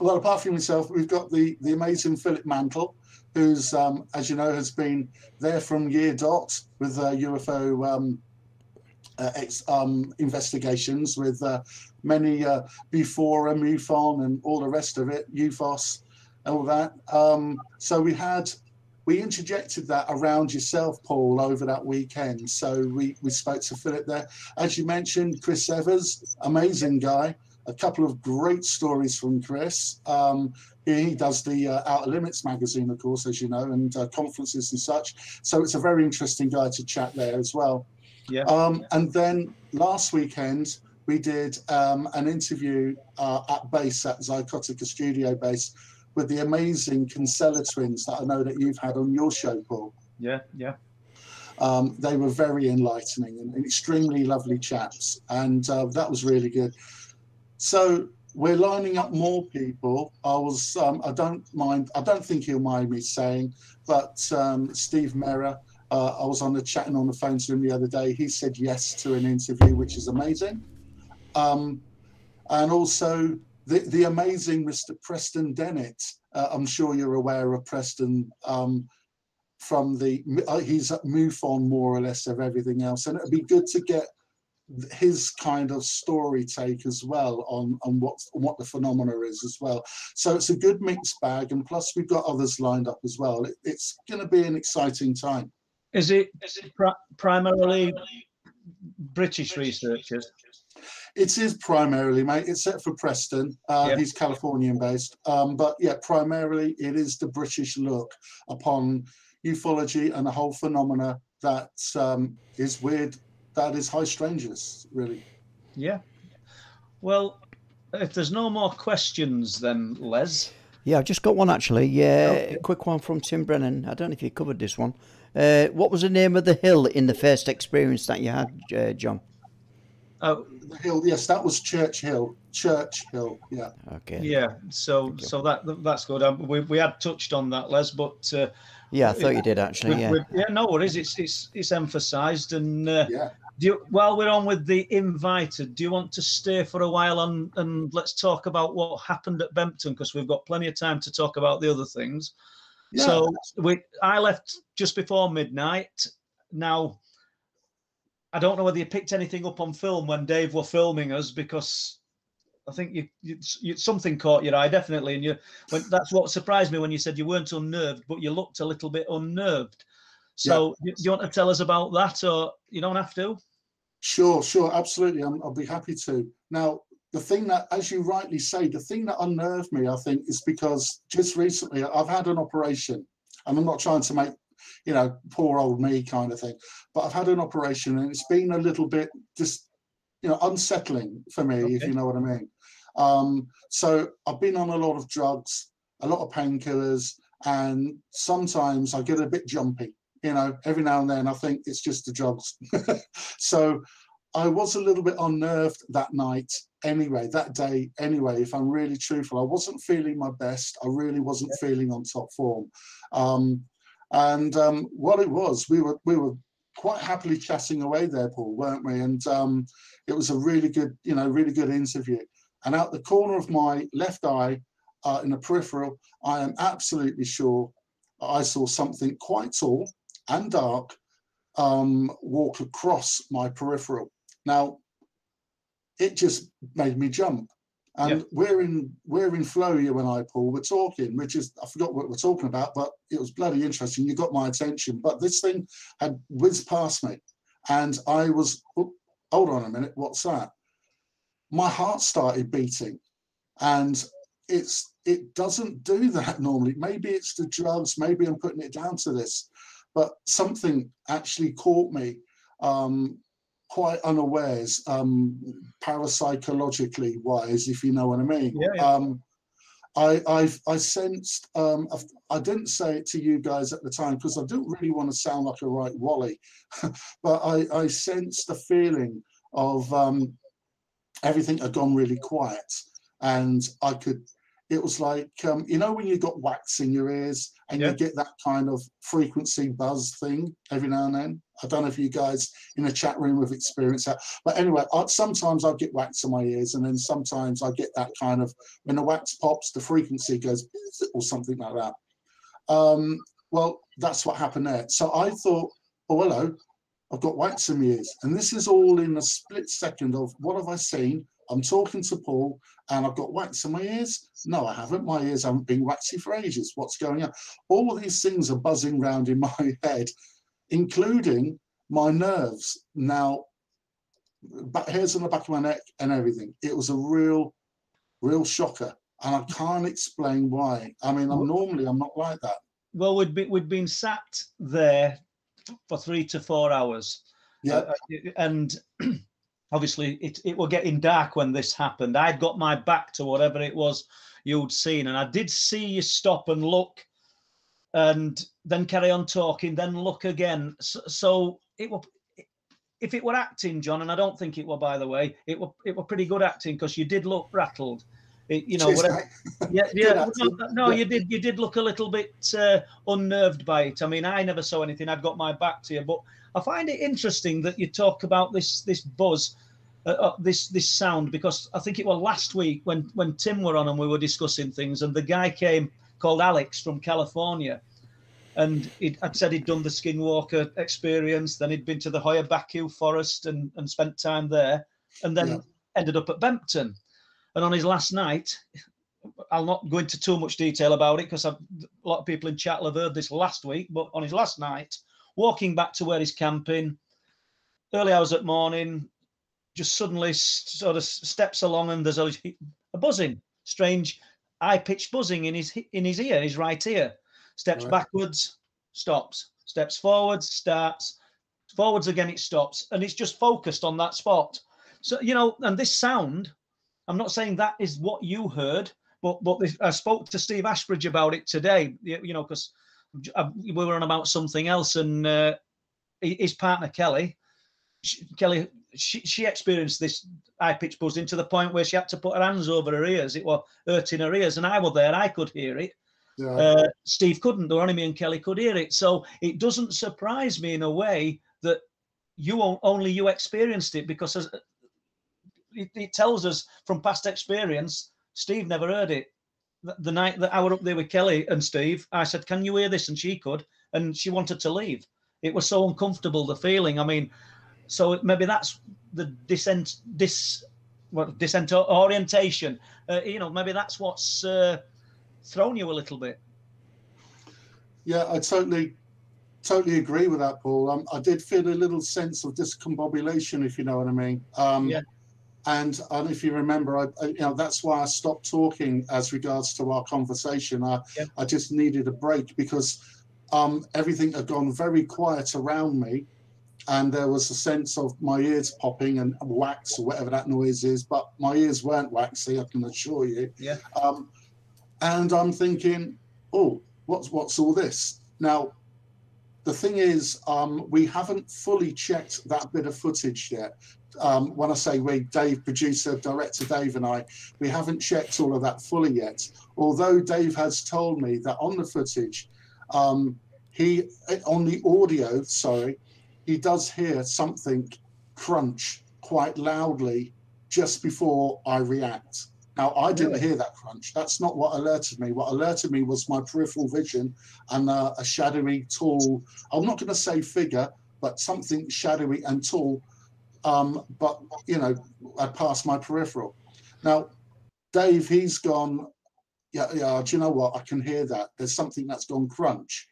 Well, apart from myself, we've got the the amazing Philip Mantle, who's, um, as you know, has been there from year dot with uh, UFO um, uh, ex, um, investigations, with uh, many uh, before MUFON and all the rest of it, UFOS, and all that. Um, so we had. We interjected that around yourself, Paul, over that weekend. So we, we spoke to Philip there. As you mentioned, Chris Evers, amazing guy a couple of great stories from Chris. Um, he does the uh, Outer Limits magazine, of course, as you know, and uh, conferences and such. So it's a very interesting guy to chat there as well. Yeah. Um, and then last weekend, we did um, an interview uh, at base, at Zycotica Studio base, with the amazing Kinsella twins that I know that you've had on your show, Paul. Yeah, yeah. Um, they were very enlightening and, and extremely lovely chaps, and uh, that was really good. So we're lining up more people. I was, um, I don't mind, I don't think he'll mind me saying, but um, Steve Mera, uh, I was on the chatting on the phone to him the other day. He said yes to an interview, which is amazing. Um, and also the, the amazing Mr. Preston Dennett. Uh, I'm sure you're aware of Preston. Um, from the uh, he's at MUFON more or less of everything else, and it'd be good to get his kind of story take as well on on what what the phenomena is as well. So it's a good mixed bag, and plus we've got others lined up as well. It, it's going to be an exciting time. Is it is it pri- primarily British researchers? It is primarily, mate, except for Preston. Uh, Yeah. He's Californian based. Um, but yeah, primarily it is the British look upon ufology and the whole phenomena that um, is weird, that is high strangeness, really. Yeah. Well, if there's no more questions, then Les. Yeah, I've just got one actually. Yeah, Okay. a quick one from Tim Brennan. I don't know if you covered this one. Uh, what was the name of the hill in the first experience that you had, uh, John? Oh, The hill, yes, that was Church Hill. Church Hill, yeah. Okay. yeah. So Thank you. so that that's good. Um, we we had touched on that, Les, but uh, Yeah, I thought you did actually. we- Yeah. we- yeah, no worries. It's it's it's emphasised, and uh, Yeah, Do you, while we're on with the invited, do you want to stay for a while and and let's talk about what happened at Bempton because we've got plenty of time to talk about the other things. Yeah. So we, I left just before midnight. Now, I don't know whether you picked anything up on film when Dave were filming us because I think you, you, you something caught your eye definitely, and you. When, that's what surprised me when you said you weren't unnerved, but you looked a little bit unnerved. So, do you want to tell us about that, or you don't have to? Sure, sure, absolutely. i will be happy to. Now, the thing that, as you rightly say, the thing that unnerved me, I think, is because just recently I've had an operation, and I'm not trying to make, you know, poor old me kind of thing, but I've had an operation, and it's been a little bit just, you know, unsettling for me, okay. if you know what I mean. Um, so I've been on a lot of drugs, a lot of painkillers, and sometimes I get a bit jumpy you know, every now and then I think it's just the drugs. so I was a little bit unnerved that night anyway, that day anyway, if I'm really truthful. I wasn't feeling my best. I really wasn't yeah. feeling on top form. Um, and um, what it was, we were we were quite happily chatting away there, Paul, weren't we? And um, it was a really good, you know, really good interview. And out the corner of my left eye, uh, in the peripheral, I am absolutely sure I saw something quite tall, and dark um, walk across my peripheral. Now, it just made me jump. And yep. we're in we're in flow here when I Paul. We're talking, which is I forgot what we're talking about, but it was bloody interesting. You got my attention. But this thing had whizzed past me, and I was oh, hold on a minute, what's that? My heart started beating, and it's it doesn't do that normally. Maybe it's the drugs. Maybe I'm putting it down to this but something actually caught me um, quite unawares, um, parapsychologically wise, if you know what I mean. Yeah, yeah. Um, I, I, I sensed, um, I didn't say it to you guys at the time because I didn't really want to sound like a right Wally, but I, I sensed the feeling of um, everything had gone really quiet and I could it was like um, you know when you got wax in your ears and yeah. you get that kind of frequency buzz thing every now and then. I don't know if you guys in the chat room have experienced that, but anyway, I, sometimes I get wax in my ears, and then sometimes I get that kind of when the wax pops, the frequency goes or something like that. Um, well, that's what happened there. So I thought, oh hello, I've got wax in my ears, and this is all in a split second of what have I seen? I'm talking to Paul and I've got wax in my ears. No, I haven't. My ears haven't been waxy for ages. What's going on? All of these things are buzzing around in my head, including my nerves. Now, hairs on the back of my neck and everything. It was a real, real shocker. And I can't explain why. I mean, I'm normally I'm not like that. Well, we'd be, we'd been sat there for three to four hours. Yeah. Uh, and obviously it, it were getting dark when this happened. I'd got my back to whatever it was you'd seen, and I did see you stop and look, and then carry on talking, then look again. So, so it was. If it were acting, John, and I don't think it were, by the way, it were it were pretty good acting because you did look rattled. It, you know, whatever. Yeah, yeah. No, no, you did. You did look a little bit uh, unnerved by it. I mean, I never saw anything. I'd got my back to you, but I find it interesting that you talk about this this buzz, uh, uh, this this sound, because I think it was last week when when Tim were on and we were discussing things, and the guy came called Alex from California, and he'd, I'd said he'd done the Skinwalker experience, then he'd been to the Hoia Baciu Forest and and spent time there, and then yeah. ended up at Bempton, and on his last night. I'll not go into too much detail about it because a lot of people in chat have heard this last week. But on his last night, walking back to where he's camping, early hours at morning, just suddenly sort of steps along and there's a, a buzzing, strange high pitched buzzing in his in his ear, his right ear. Steps right. backwards, stops. Steps forwards, starts. Forwards again, it stops, and it's just focused on that spot. So you know, and this sound, I'm not saying that is what you heard, but but this, I spoke to Steve Ashbridge about it today. You know, because we were on about something else, and uh, his partner Kelly, she, Kelly, she, she experienced this high pitched buzzing to the point where she had to put her hands over her ears. It was hurting her ears, and I was there. I could hear it. Yeah. Uh, Steve couldn't, though only me and Kelly could hear it. So it doesn't surprise me in a way that you only you experienced it because as, it, it, tells us from past experience. Steve never heard it. The, the night that I were up there with Kelly and Steve, I said, "Can you hear this?" And she could, and she wanted to leave. It was so uncomfortable. The feeling. I mean, so maybe that's the dissent, dis, what dissent orientation. Uh, you know, maybe that's what's uh, thrown you a little bit. Yeah, I totally totally agree with that, Paul. Um, I did feel a little sense of discombobulation, if you know what I mean. Um, yeah. And, and if you remember, I, I, you know that's why I stopped talking as regards to our conversation. I, yeah. I just needed a break because um, everything had gone very quiet around me, and there was a sense of my ears popping and wax or whatever that noise is. But my ears weren't waxy, I can assure you. Yeah. Um, and I'm thinking, oh, what's what's all this now? The thing is, um, we haven't fully checked that bit of footage yet. Um, when I say we, Dave, producer, director Dave, and I, we haven't checked all of that fully yet. Although Dave has told me that on the footage, um, he on the audio, sorry, he does hear something crunch quite loudly just before I react. Now, I didn't hear that crunch. That's not what alerted me. What alerted me was my peripheral vision and uh, a shadowy, tall, I'm not going to say figure, but something shadowy and tall. Um, but, you know, I passed my peripheral. Now, Dave, he's gone, yeah, yeah, do you know what? I can hear that. There's something that's gone crunch.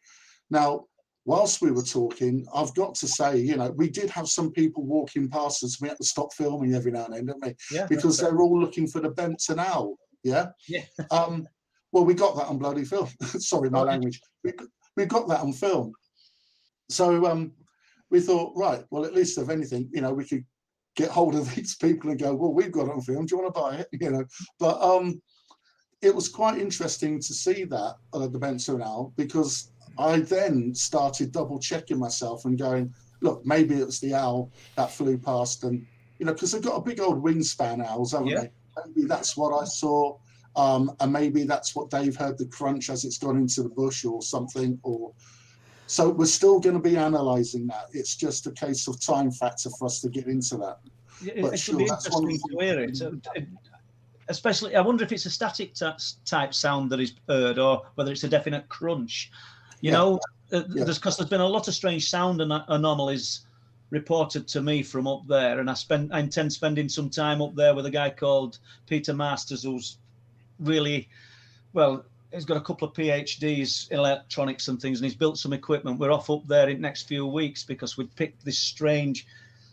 Now, whilst we were talking, I've got to say, you know, we did have some people walking past us. We had to stop filming every now and then, didn't we? Yeah. Because they're all looking for the Bempton owl. Yeah. Yeah. um, well, we got that on bloody film. Sorry, my language. We, we got that on film. So um, we thought, right, well, at least if anything, you know, we could get hold of these people and go, well, we've got it on film. Do you want to buy it? You know, but um, it was quite interesting to see that uh, the Bempton owl because I then started double checking myself and going, look, maybe it was the owl that flew past, and you know, because they've got a big old wingspan owls, haven't yeah. they? Maybe that's what I saw, um, and maybe that's what they've heard the crunch as it's gone into the bush or something. Or so we're still going to be analysing that. It's just a case of time factor for us to get into that. Yeah, but it sure, be interesting to hear it. especially, I wonder if it's a static type sound that is heard, or whether it's a definite crunch. You yeah. know, uh, yeah. there's because there's been a lot of strange sound an- anomalies reported to me from up there, and I spend I intend spending some time up there with a guy called Peter Masters, who's really well. He's got a couple of PhDs in electronics and things, and he's built some equipment. We're off up there in the next few weeks because we picked this strange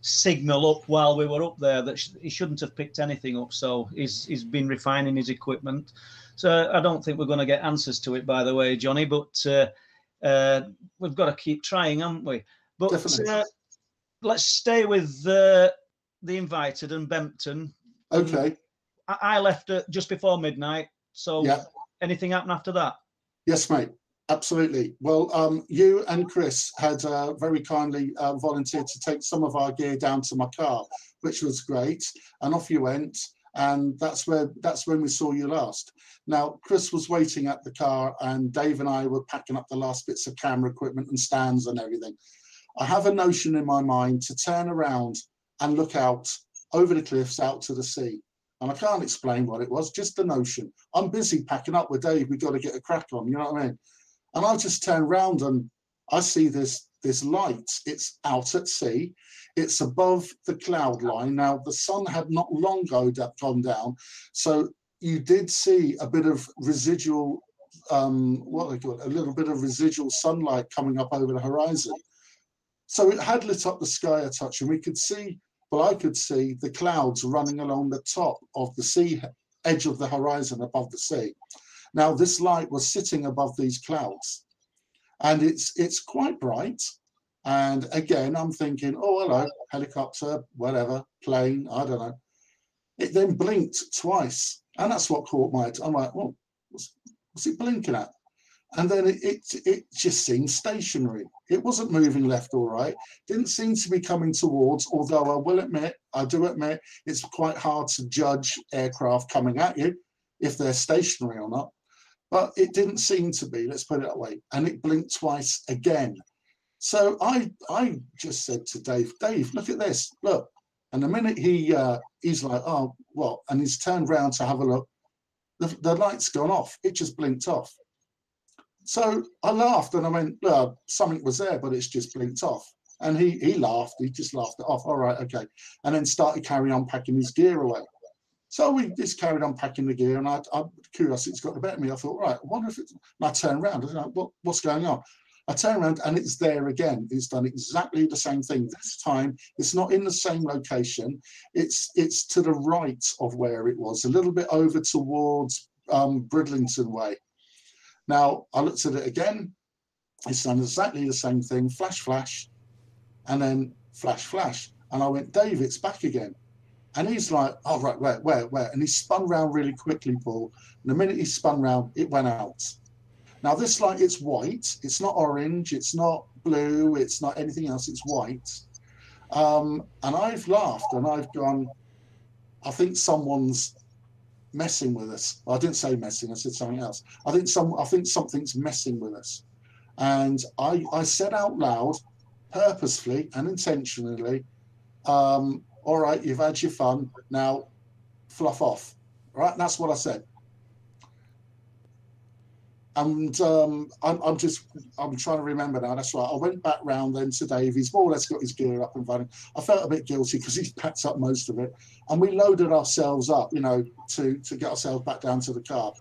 signal up while we were up there that sh- he shouldn't have picked anything up. So he's he's been refining his equipment. So I don't think we're going to get answers to it, by the way, Johnny. But uh, uh, we've got to keep trying, haven't we? But uh, let's stay with the the invited and Bempton. Okay. I, I left just before midnight. So yeah. Anything happen after that? Yes, mate. Absolutely. Well, um, you and Chris had uh, very kindly uh, volunteered to take some of our gear down to my car, which was great. And off you went and that's where that's when we saw you last. Now, Chris was waiting at the car, and Dave and I were packing up the last bits of camera equipment and stands and everything. I have a notion in my mind to turn around and look out over the cliffs out to the sea. And I can't explain what it was, just a notion. I'm busy packing up with Dave, we've got to get a crack on, you know what I mean? And I just turn around and I see this this light. It's out at sea. It's above the cloud line. Now, the sun had not long ago gone down, so you did see a bit of residual, um, what they call it, a little bit of residual sunlight coming up over the horizon. So it had lit up the sky a touch, and we could see, well, I could see the clouds running along the top of the sea edge of the horizon above the sea. Now, this light was sitting above these clouds, and it's it's quite bright. And again, I'm thinking, oh, hello, helicopter, whatever, plane, I don't know. It then blinked twice. And that's what caught my. I'm like, well, what's, what's it blinking at? And then it, it, it just seemed stationary. It wasn't moving left or right. Didn't seem to be coming towards, although I will admit, I do admit, it's quite hard to judge aircraft coming at you if they're stationary or not. But it didn't seem to be, let's put it that way. And it blinked twice again. So I I just said to Dave, Dave, look at this, look. And the minute he uh, he's like, oh, what? And he's turned round to have a look. The, the light's gone off. It just blinked off. So I laughed and I went, something was there, but it's just blinked off. And he he laughed. He just laughed it off. All right, okay. And then started carrying on packing his gear away. So we just carried on packing the gear, and I, I curiosity's got the better of me. I thought, right, I wonder if it's. And I turned around. I was like, what, what's going on? I turn around and it's there again. It's done exactly the same thing. This time, it's not in the same location. It's it's to the right of where it was, a little bit over towards um, Bridlington Way. Now I looked at it again. It's done exactly the same thing. Flash, flash, and then flash, flash. And I went, Dave, it's back again. And he's like, oh, right, where, where, where? And he spun round really quickly, Paul. And the minute he spun round, it went out. Now, this light, it's white. It's not orange. It's not blue. It's not anything else. It's white. Um, and I've laughed and I've gone, I think someone's messing with us. I didn't say messing. I said something else. I think some. I think something's messing with us. And I, I said out loud, purposefully and intentionally, um, all right, you've had your fun. Now, fluff off. Right? And that's what I said. And um, I'm, I'm, just, I'm trying to remember now. That's right. I went back round then to Dave. He's more or less got his gear up and running. I felt a bit guilty because he's packed up most of it. And we loaded ourselves up, you know, to, to get ourselves back down to the car.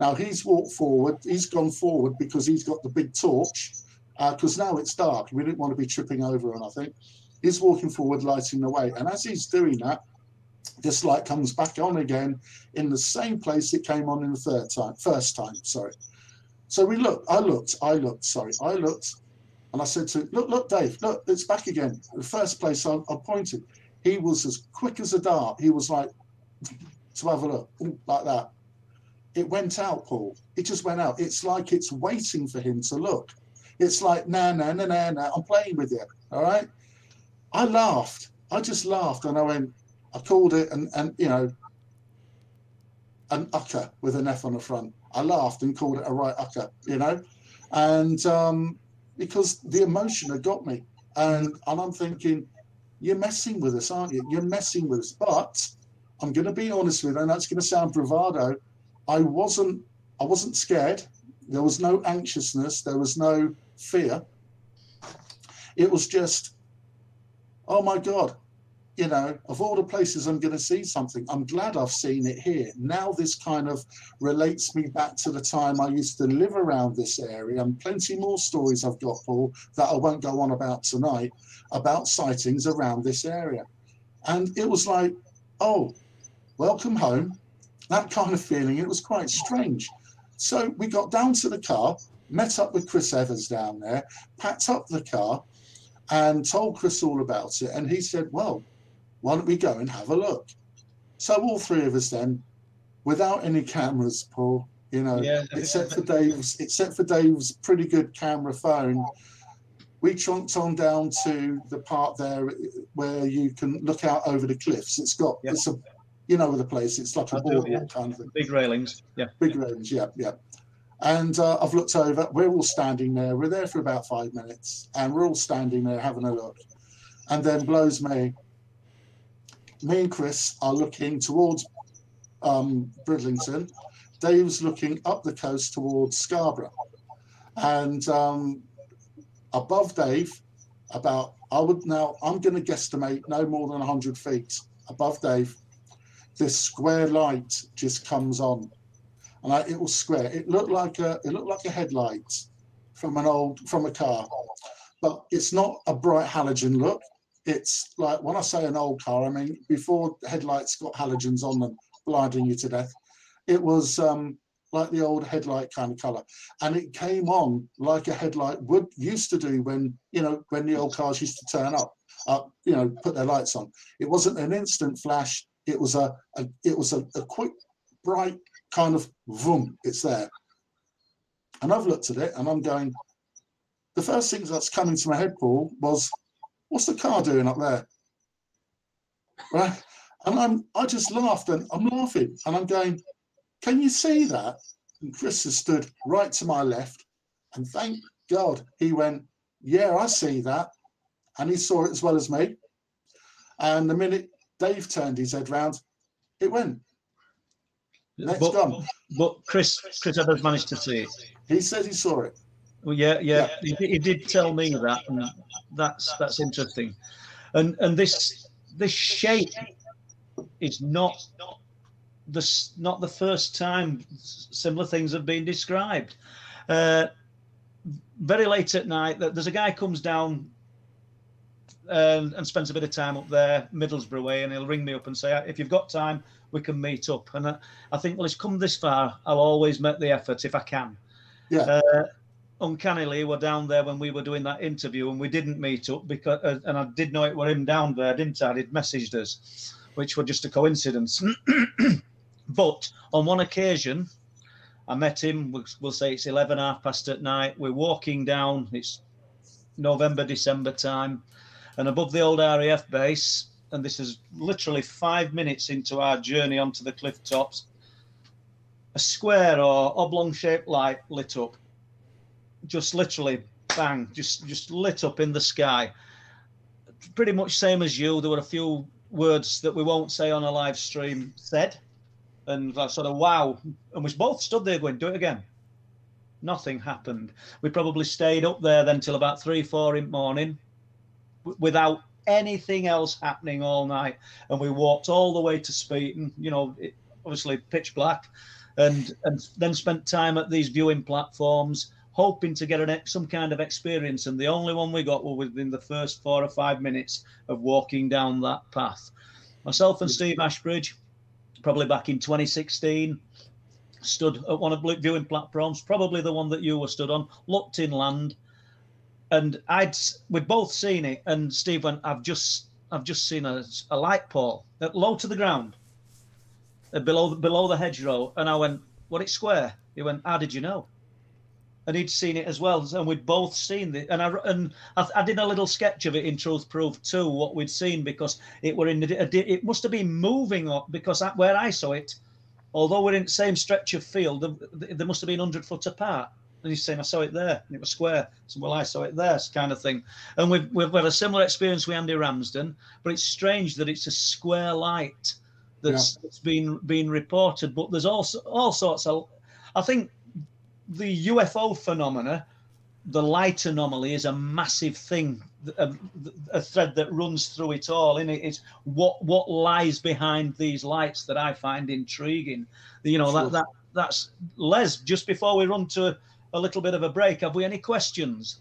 Now he's walked forward. He's gone forward because he's got the big torch. Because uh, now it's dark. We didn't want to be tripping over and I think is walking forward, lighting the way. And as he's doing that, this light comes back on again in the same place it came on in the third time, first time, sorry. So we looked, I looked, I looked, sorry, I looked, and I said to look, look, Dave, look, it's back again. The first place I, I pointed, he was as quick as a dart. He was like, to have a look, like that. It went out, Paul. It just went out. It's like it's waiting for him to look. It's like, nah, nah, nah, nah, nah, I'm playing with you. All right. I laughed. I just laughed and I went, I called it and, and you know, an ucker with an F on the front. I laughed and called it a right ucker, you know, and um, because the emotion had got me. And, and I'm thinking, you're messing with us, aren't you? You're messing with us. But I'm going to be honest with you, and that's going to sound bravado. I wasn't, I wasn't scared. There was no anxiousness. There was no fear. It was just oh my God, you know, of all the places I'm going to see something, I'm glad I've seen it here. Now this kind of relates me back to the time I used to live around this area, and plenty more stories I've got, Paul, that I won't go on about tonight, about sightings around this area. And it was like, oh, welcome home. That kind of feeling. It was quite strange. So we got down to the car, met up with Chris Evers down there, packed up the car, and told Chris all about it. And he said, Well, why don't we go and have a look? So all three of us then, without any cameras, Paul, you know, yeah. except for Dave's, except for Dave's pretty good camera phone, we trunked on down to the part there where you can look out over the cliffs. It's got yeah. it's a you know the place. It's like a boardwalk yeah. kind of thing. Big railings. Yeah. Big railings. Yeah, yeah. And uh, I've looked over, we're all standing there. We're there for about five minutes and we're all standing there having a look. And then blows me. Me and Chris are looking towards um, Bridlington. Dave's looking up the coast towards Scarborough. And um, above Dave, about, I would now, I'm going to guesstimate no more than 100 feet above Dave, this square light just comes on and I, it was square. It looked like a it looked like a headlight from an old from a car, but it's not a bright halogen look. It's like when I say an old car, I mean before headlights got halogens on them, blinding you to death. It was um, like the old headlight kind of color, and it came on like a headlight would used to do when you know when the old cars used to turn up, up you know, put their lights on. It wasn't an instant flash. It was a, a it was a, a quick bright kind of boom, it's there. And I've looked at it and I'm going, the first thing that's coming to my head, Paul, was, what's the car doing up there? Right? And I'm I just laughed and I'm laughing and I'm going, can you see that? And Chris has stood right to my left. And thank God he went, Yeah, I see that. And he saw it as well as me. And the minute Dave turned his head round, it went. Next but, gone. but Chris Chris Evers managed to see it. He said he saw it. Well, yeah, yeah, He, he did tell me that, and that's that's interesting. And and this this shape is not the not the first time similar things have been described. Uh, very late at night, there's a guy comes down and, and spends a bit of time up there, Middlesbrough way, and he'll ring me up and say, if you've got time, we can meet up. And I, I think, well, it's come this far. I'll always make the effort if I can. Yeah. Uh, uncannily, we're down there when we were doing that interview, and we didn't meet up because, uh, and I did know it were him down there, didn't I? He'd messaged us, which were just a coincidence. but on one occasion, I met him. We'll, say it's 11, half past at night. We're walking down. It's November, December time. And above the old RAF base, and this is literally five minutes into our journey onto the cliff tops, a square or oblong shaped light lit up. Just literally bang, just just lit up in the sky. Pretty much same as you. There were a few words that we won't say on a live stream said. And I sort of wow. And we both stood there going, do it again. Nothing happened. We probably stayed up there then till about three, four in the morning without anything else happening all night. And we walked all the way to Speeton, you know, it, obviously pitch black, and and then spent time at these viewing platforms, hoping to get an, some kind of experience. And the only one we got were within the first four or five minutes of walking down that path. Myself and Steve Ashbridge, probably back in 2016, stood at one of the viewing platforms, probably the one that you were stood on, looked inland and I'd we'd both seen it, and Steve went, "I've just I've just seen a, a light pole at low to the ground, uh, below below the hedgerow," and I went, "What? It's square." He went, "How did you know?" And he'd seen it as well, and we'd both seen it. And I and I, I did a little sketch of it in Truth Proof too, what we'd seen because it were in a, it must have been moving up because that, where I saw it, although we're in the same stretch of field, they must have been hundred foot apart and he's saying, I saw it there, and it was square. So, well, I saw it there, kind of thing. And we've, we've had a similar experience with Andy Ramsden, but it's strange that it's a square light that's, yeah. that's been been reported. But there's also all sorts of, I think the UFO phenomena, the light anomaly is a massive thing, a, a thread that runs through it all. In it, it's what what lies behind these lights that I find intriguing. You know sure. that that that's Les. Just before we run to a little bit of a break. Have we any questions?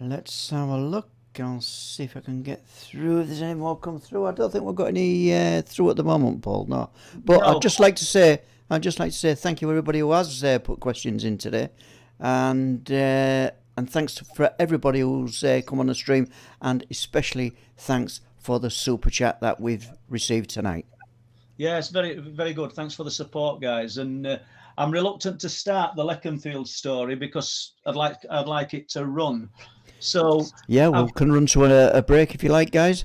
Let's have a look. I'll see if I can get through. If there's any more come through, I don't think we've got any uh, through at the moment, Paul. No, but no. I'd just like to say, I'd just like to say thank you everybody who has uh, put questions in today, and uh, and thanks for everybody who's uh, come on the stream, and especially thanks for the super chat that we've received tonight. Yeah, it's very very good. Thanks for the support, guys, and uh, I'm reluctant to start the Leconfield story because I'd like I'd like it to run. So yeah, we can run to a, a, break if you like, guys.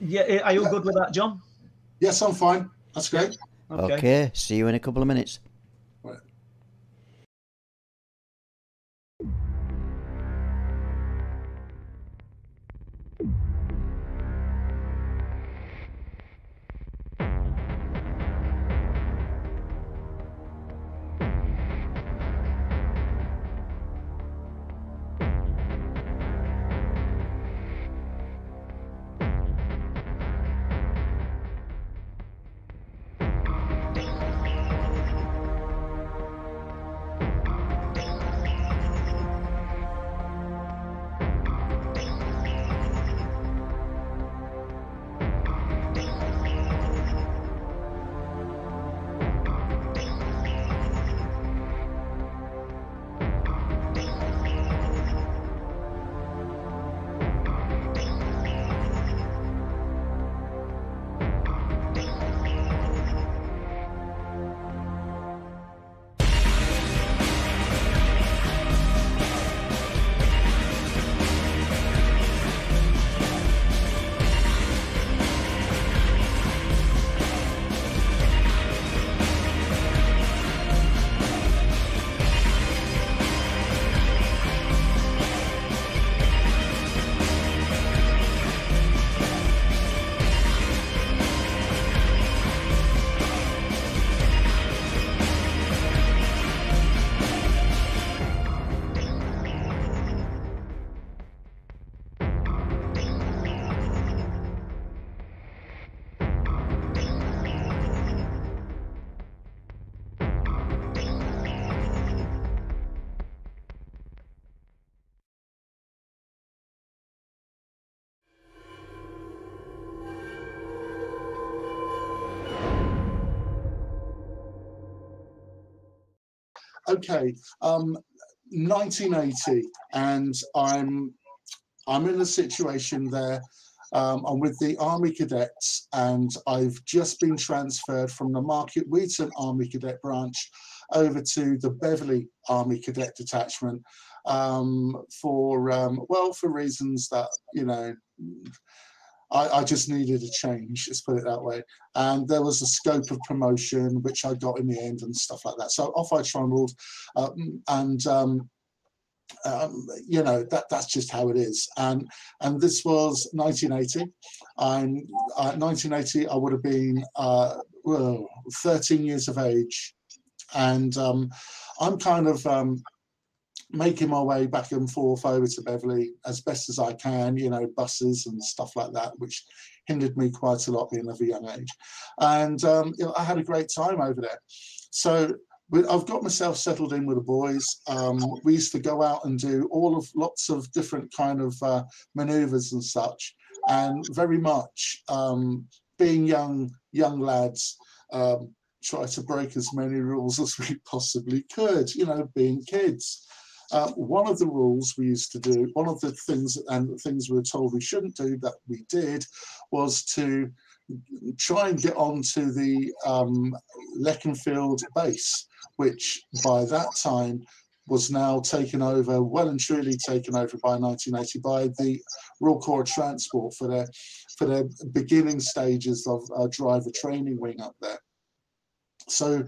Yeah, are you good with that, John? Yes, I'm fine. That's great. Okay. okay. See you in a couple of minutes. Okay, um, 1980, and I'm I'm in a situation there. Um, I'm with the Army Cadets, and I've just been transferred from the Market Weighton Army Cadet branch over to the Beverley Army Cadet Detachment um, for um, well for reasons that you know I, I, just needed a change, let's put it that way. And there was a scope of promotion, which I got in the end and stuff like that. So off I trundled. Um, and, um, um, you know, that that's just how it is. And and this was 1980. I'm uh, 1980, I would have been uh, well, 13 years of age. And um, I'm kind of um, making my way back and forth over to Beverley as best as I can, you know, buses and stuff like that, which hindered me quite a lot being of a young age. And um, you know, I had a great time over there. So I've got myself settled in with the boys. Um, we used to go out and do all of lots of different kind of uh, maneuvers and such, and very much um, being young young lads. Um, try to break as many rules as we possibly could, you know, being kids. Uh, one of the rules we used to do, one of the things and things we were told we shouldn't do that we did, was to try and get onto the um, Leconfield base, which by that time was now taken over, well and truly taken over by 1980 by the Royal Corps of Transport for their for their beginning stages of uh, driver training wing up there. So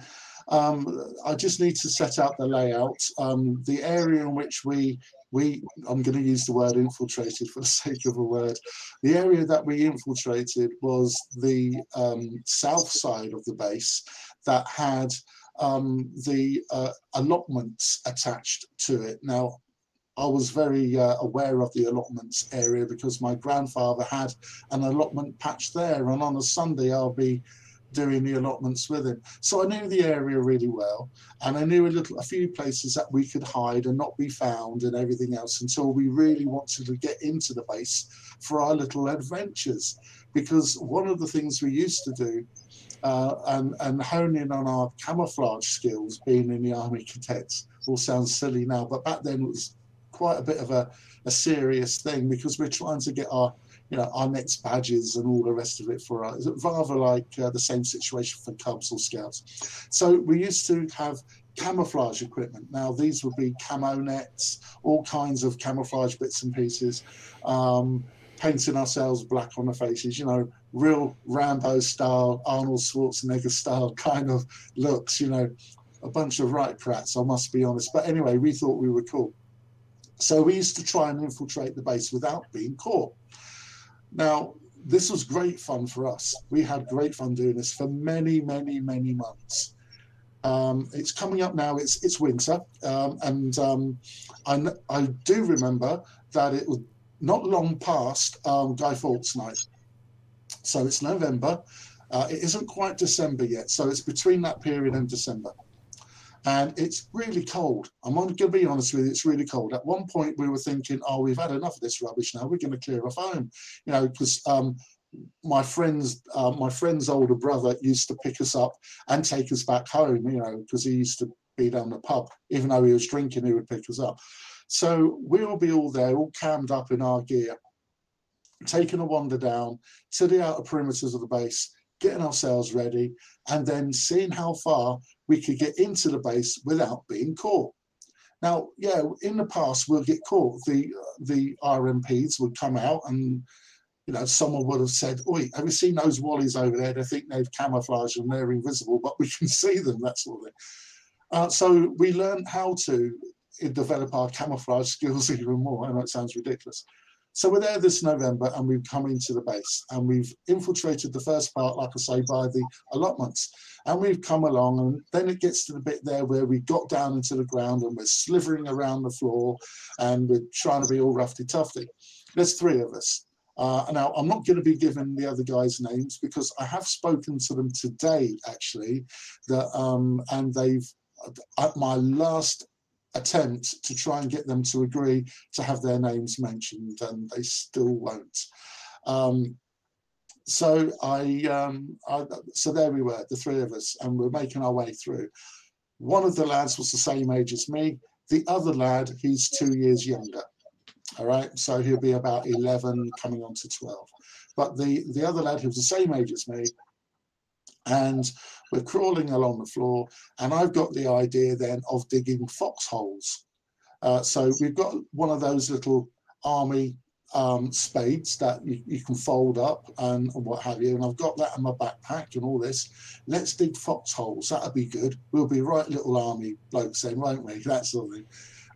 um, I just need to set out the layout. Um, the area in which we, we, I'm going to use the word infiltrated for the sake of a word. The area that we infiltrated was the um, south side of the base that had um, the uh, allotments attached to it. Now, I was very uh, aware of the allotments area because my grandfather had an allotment patch there, and on a Sunday I'll be doing the allotments with him. So I knew the area really well, and I knew a little, a few places that we could hide and not be found and everything else until we really wanted to get into the base for our little adventures. Because one of the things we used to do, uh, and and hone in on our camouflage skills, being in the army cadets, all sounds silly now, but back then it was quite a bit of a, a serious thing because we're trying to get our you know, our next badges and all the rest of it for us. Rather like uh, the same situation for Cubs or Scouts. So we used to have camouflage equipment. Now these would be camo nets, all kinds of camouflage bits and pieces, um, painting ourselves black on the faces, you know, real Rambo style, Arnold Schwarzenegger style kind of looks, you know, a bunch of right prats, I must be honest. But anyway, we thought we were cool. So we used to try and infiltrate the base without being caught. Now, this was great fun for us. We had great fun doing this for many, many, many months. Um, it's coming up now. It's it's winter, um, and um, I, I do remember that it was not long past Guy Fawkes night. So it's November. Uh, it isn't quite December yet. So it's between that period and December and it's really cold. I'm going to be honest with you, it's really cold. At one point, we were thinking, oh, we've had enough of this rubbish now. We're going to clear off home, you know, because um, my friend's uh, my friend's older brother used to pick us up and take us back home, you know, because he used to be down the pub. Even though he was drinking, he would pick us up. So we'll be all there, all cammed up in our gear, taking a wander down to the outer perimeters of the base, getting ourselves ready, and then seeing how far we could get into the base without being caught. Now, yeah, in the past we'll get caught. The the RMPs would come out and you know someone would have said, "Oi, have you seen those wallies over there? They think they've camouflaged and they're invisible, but we can see them." That sort of thing. Uh, so we learned how to develop our camouflage skills even more. I know it sounds ridiculous. So we're there this November and we've come into the base and we've infiltrated the first part, like I say, by the allotments. And we've come along and then it gets to the bit there where we got down into the ground and we're slithering around the floor and we're trying to be all roughy tufty. There's three of us. Uh, now, I'm not going to be giving the other guys' names because I have spoken to them today, actually, that, um, and they've, at my last attempt to try and get them to agree to have their names mentioned, and they still won't. Um, so I, um, I, so there we were, the three of us, and we're making our way through. One of the lads was the same age as me. The other lad, he's two years younger. All right, so he'll be about 11, coming on to 12. But the, the other lad, who was the same age as me, and we're crawling along the floor, and I've got the idea then of digging foxholes. Uh, so we've got one of those little army um, spades that you, you, can fold up and, and, what have you. And I've got that in my backpack and all this. Let's dig foxholes. That'll be good. We'll be right little army blokes then, won't we? That sort of thing.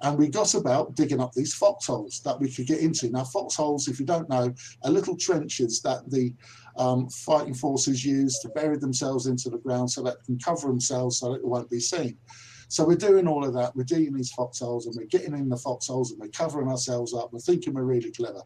And we got about digging up these foxholes that we could get into. Now, foxholes, if you don't know, are little trenches that the um, fighting forces use to bury themselves into the ground so that they can cover themselves so that it won't be seen. So we're doing all of that. We're digging these foxholes and we're getting in the foxholes and we're covering ourselves up. We're thinking we're really clever.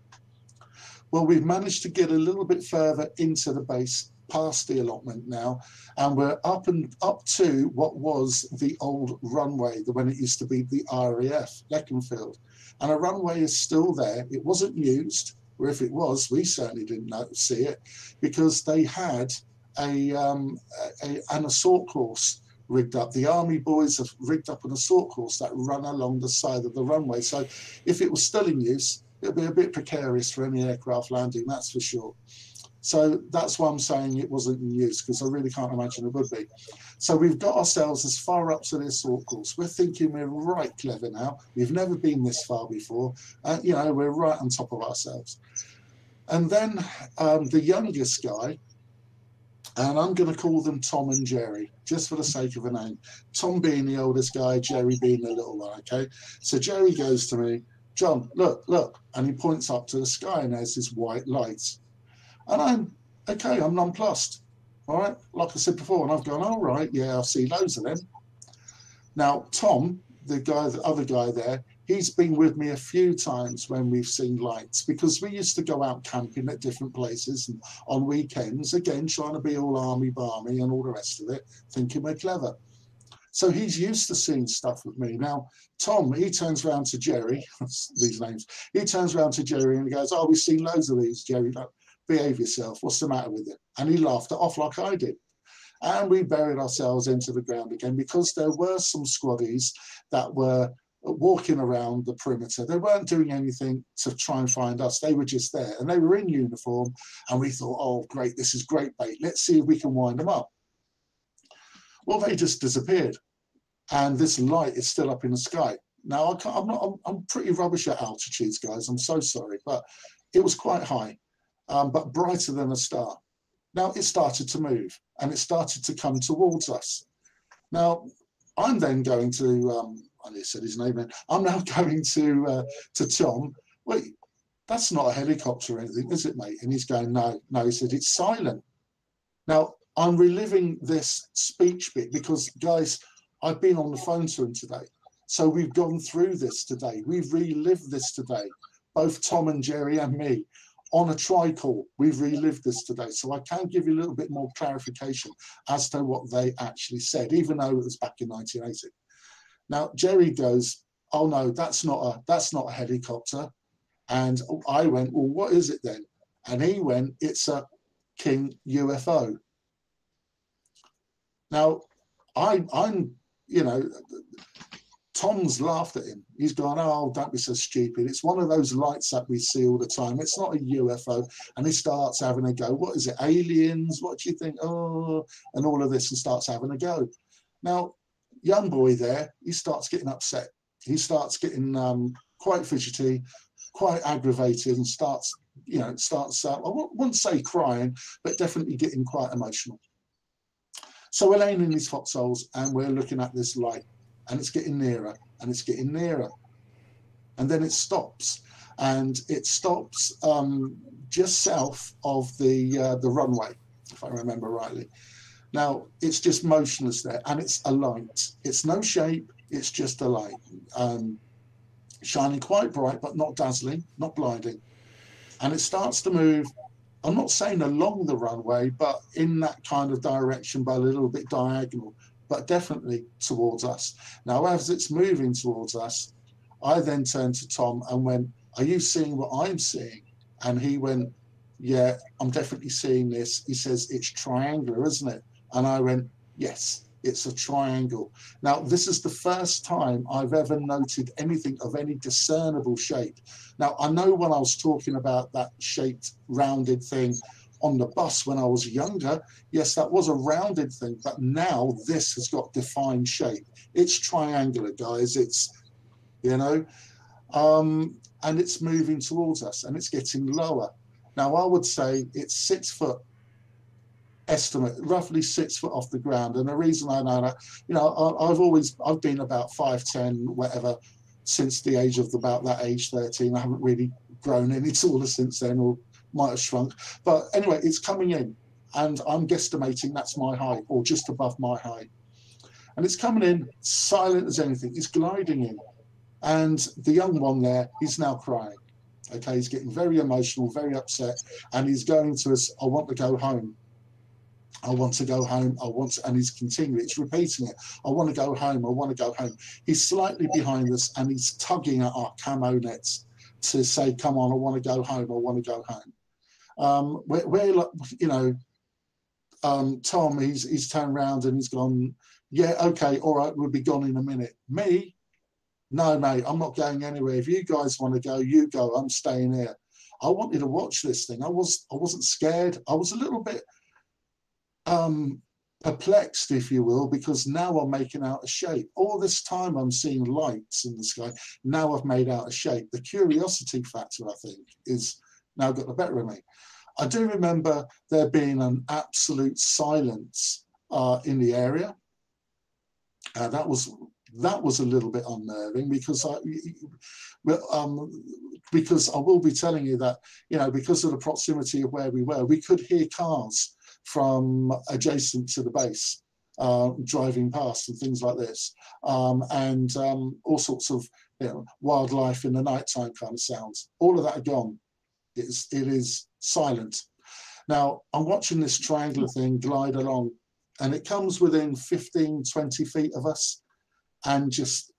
Well, we've managed to get a little bit further into the base past the allotment now, and we're up and up to what was the old runway, the when it used to be the RAF, Leconfield. And a runway is still there. It wasn't used, or if it was, we certainly didn't know, see it, because they had a, um, a, an assault course rigged up. The army boys have rigged up an assault course that run along the side of the runway. So if it was still in use, it'd be a bit precarious for any aircraft landing, that's for sure. So that's why I'm saying it wasn't in use, because I really can't imagine it would be. So we've got ourselves as far up to this assault course. We're thinking we're right clever now. We've never been this far before. Uh, you know, we're right on top of ourselves. And then um, the youngest guy, and I'm going to call them Tom and Jerry, just for the sake of a name. Tom being the oldest guy, Jerry being the little one, okay? So Jerry goes to me, John, look, look, and he points up to the sky and there's this white light. And I'm, okay, I'm nonplussed, all right? Like I said before, and I've gone, all right, yeah, I see loads of them. Now, Tom, the guy, the other guy there, he's been with me a few times when we've seen lights because we used to go out camping at different places and on weekends, again, trying to be all army barmy and all the rest of it, thinking we're clever. So he's used to seeing stuff with me. Now, Tom, he turns around to Jerry, these names, he turns around to Jerry and he goes, Oh, we've seen loads of these, Jerry. Like, behave yourself. What's the matter with you? And he laughed it off like I did. And we buried ourselves into the ground again because there were some squaddies that were walking around the perimeter. They weren't doing anything to try and find us. They were just there and they were in uniform. And we thought, oh, great, this is great bait. Let's see if we can wind them up. Well, they just disappeared. And this light is still up in the sky. Now, I am not, I'm, I'm, pretty rubbish at altitudes, guys. I'm so sorry, but it was quite high, um, but brighter than a star. Now it started to move and it started to come towards us. Now, I'm then going to um, I just said his name. I'm now going to uh, to Tom. Wait, that's not a helicopter or anything, is it, mate? And he's going, no, no. He said it's silent. Now I'm reliving this speech bit because, guys, I've been on the phone to him today. So we've gone through this today. We've relived this today, both Tom and Jerry and me on a tri-call. We've relived this today. So I can give you a little bit more clarification as to what they actually said, even though it was back in 1980. Now Jerry goes, "Oh no, that's not a that's not a helicopter," and I went, "Well, what is it then?" And he went, "It's a King UFO." Now, I, I'm, you know, Tom's laughed at him. He's gone, oh, don't be so stupid. It's one of those lights that we see all the time. It's not a UFO. And he starts having a go. What is it? Aliens? What do you think? Oh, and all of this and starts having a go. Now, young boy there, he starts getting upset. He starts getting um, quite fidgety, quite aggravated, and starts, you know, starts, uh, I wouldn't say crying, but definitely getting quite emotional. So we're laying in these foxholes and we're looking at this light, and it's getting nearer and it's getting nearer. And then it stops, and it stops um, just south of the uh, the runway, if I remember rightly. Now it's just motionless there, and it's a light. It's no shape. It's just a light, um, shining quite bright, but not dazzling, not blinding. And it starts to move. I'm not saying along the runway, but in that kind of direction, but a little bit diagonal, but definitely towards us. Now, as it's moving towards us, I then turned to Tom and went, "Are you seeing what I'm seeing?" And he went, "Yeah, I'm definitely seeing this." He says, "It's triangular, isn't it?" And I went, yes, It's a triangle. Now, this is the first time I've ever noted anything of any discernible shape. Now, I know when I was talking about that shaped, rounded thing on the bus when I was younger, yes, that was a rounded thing, but now this has got defined shape. It's triangular, guys. It's, you know, um, and it's moving towards us and it's getting lower. Now, I would say it's six foot estimate, roughly six foot off the ground. And the reason I know that, you know, I, have always, I've been about 5'10, whatever, since the age of about that age, 13. I haven't really grown any taller since then or might have shrunk. But anyway, it's coming in and I'm guesstimating that's my height or just above my height. And it's coming in silent as anything. It's gliding in. And the young one there, he's now crying. Okay, he's getting very emotional, very upset, and he's going to us, I want to go home. I want to go home. I want to, and he's continuing, it's repeating it. I want to go home. I want to go home. He's slightly behind us and he's tugging at our camo nets to say, come on, I want to go home. I want to go home. Um, you know, um, Tom, he's, he's turned around and he's gone, yeah, okay, all right, we'll be gone in a minute. Me, no, mate, I'm not going anywhere. If you guys want to go, you go. I'm staying here. I wanted to watch this thing. I was, I wasn't scared. I was a little bit um, perplexed, if you will, because now I'm making out a shape. All this time I'm seeing lights in the sky. Now I've made out a shape. The curiosity factor, I think, is now got the better of me. I do remember there being an absolute silence uh, in the area. Uh, that was that was a little bit unnerving because I, um, because I will be telling you that you know because of the proximity of where we were, we could hear cars from adjacent to the base uh, driving past and things like this, um, and um, all sorts of you know, wildlife in the nighttime kind of sounds. All of that are gone. It's, it is silent. Now, I'm watching this triangular thing glide along, and it comes within 15, 20 feet of us and just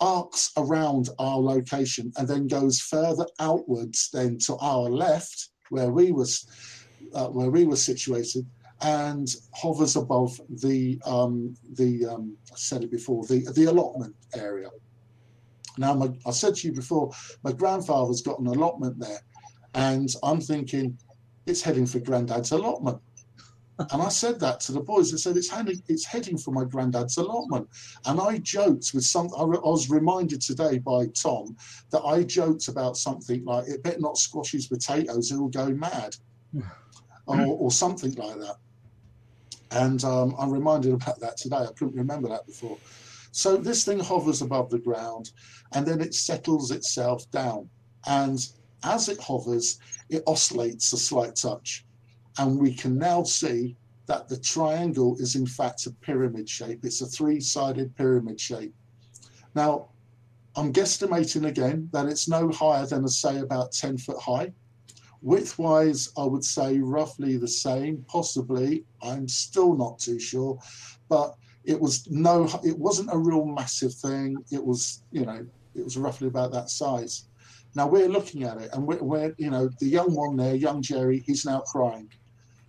arcs around our location and then goes further outwards then to our left where we was uh, where we were situated and hovers above the um, the um, I said it before the the allotment area. Now, my, I said to you before, my grandfather's got an allotment there, and I'm thinking it's heading for granddad's allotment. And I said that to the boys. I said it's heading, it's heading for my granddad's allotment. And I joked with some. I, was reminded today by Tom that I joked about something like it better not squash his potatoes; it will go mad or, or something like that. And um, I'm reminded about that today. I couldn't remember that before. So this thing hovers above the ground and then it settles itself down. And as it hovers, it oscillates a slight touch. And we can now see that the triangle is in fact a pyramid shape. It's a three-sided pyramid shape. Now, I'm guesstimating again that it's no higher than, say, about 10 foot high. Width-wise, I would say roughly the same, possibly. I'm still not too sure, but it was no, it wasn't a real massive thing. It was, you know, it was roughly about that size. Now we're looking at it, and we're, we're, you know, the young one there, young Jerry, he's now crying.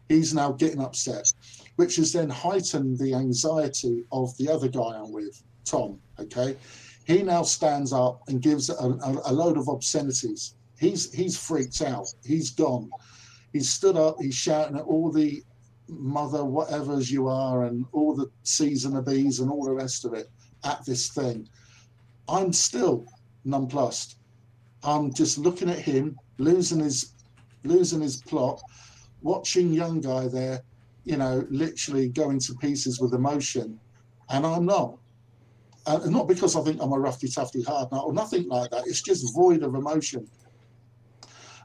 He's now getting upset, which has then heightened the anxiety of the other guy I'm with, Tom. Okay, he now stands up and gives a, a, a load of obscenities he's he's freaked out. He's gone. He's stood up. He's shouting at all the mother whatevers you are and all the and the B's and all the rest of it at this thing. I'm still nonplussed. I'm just looking at him, losing his losing his plot, watching young guy there, you know, literally going to pieces with emotion, and I'm not. Uh, not because I think I'm a roughy, toughy hard nut or nothing like that. It's just void of emotion.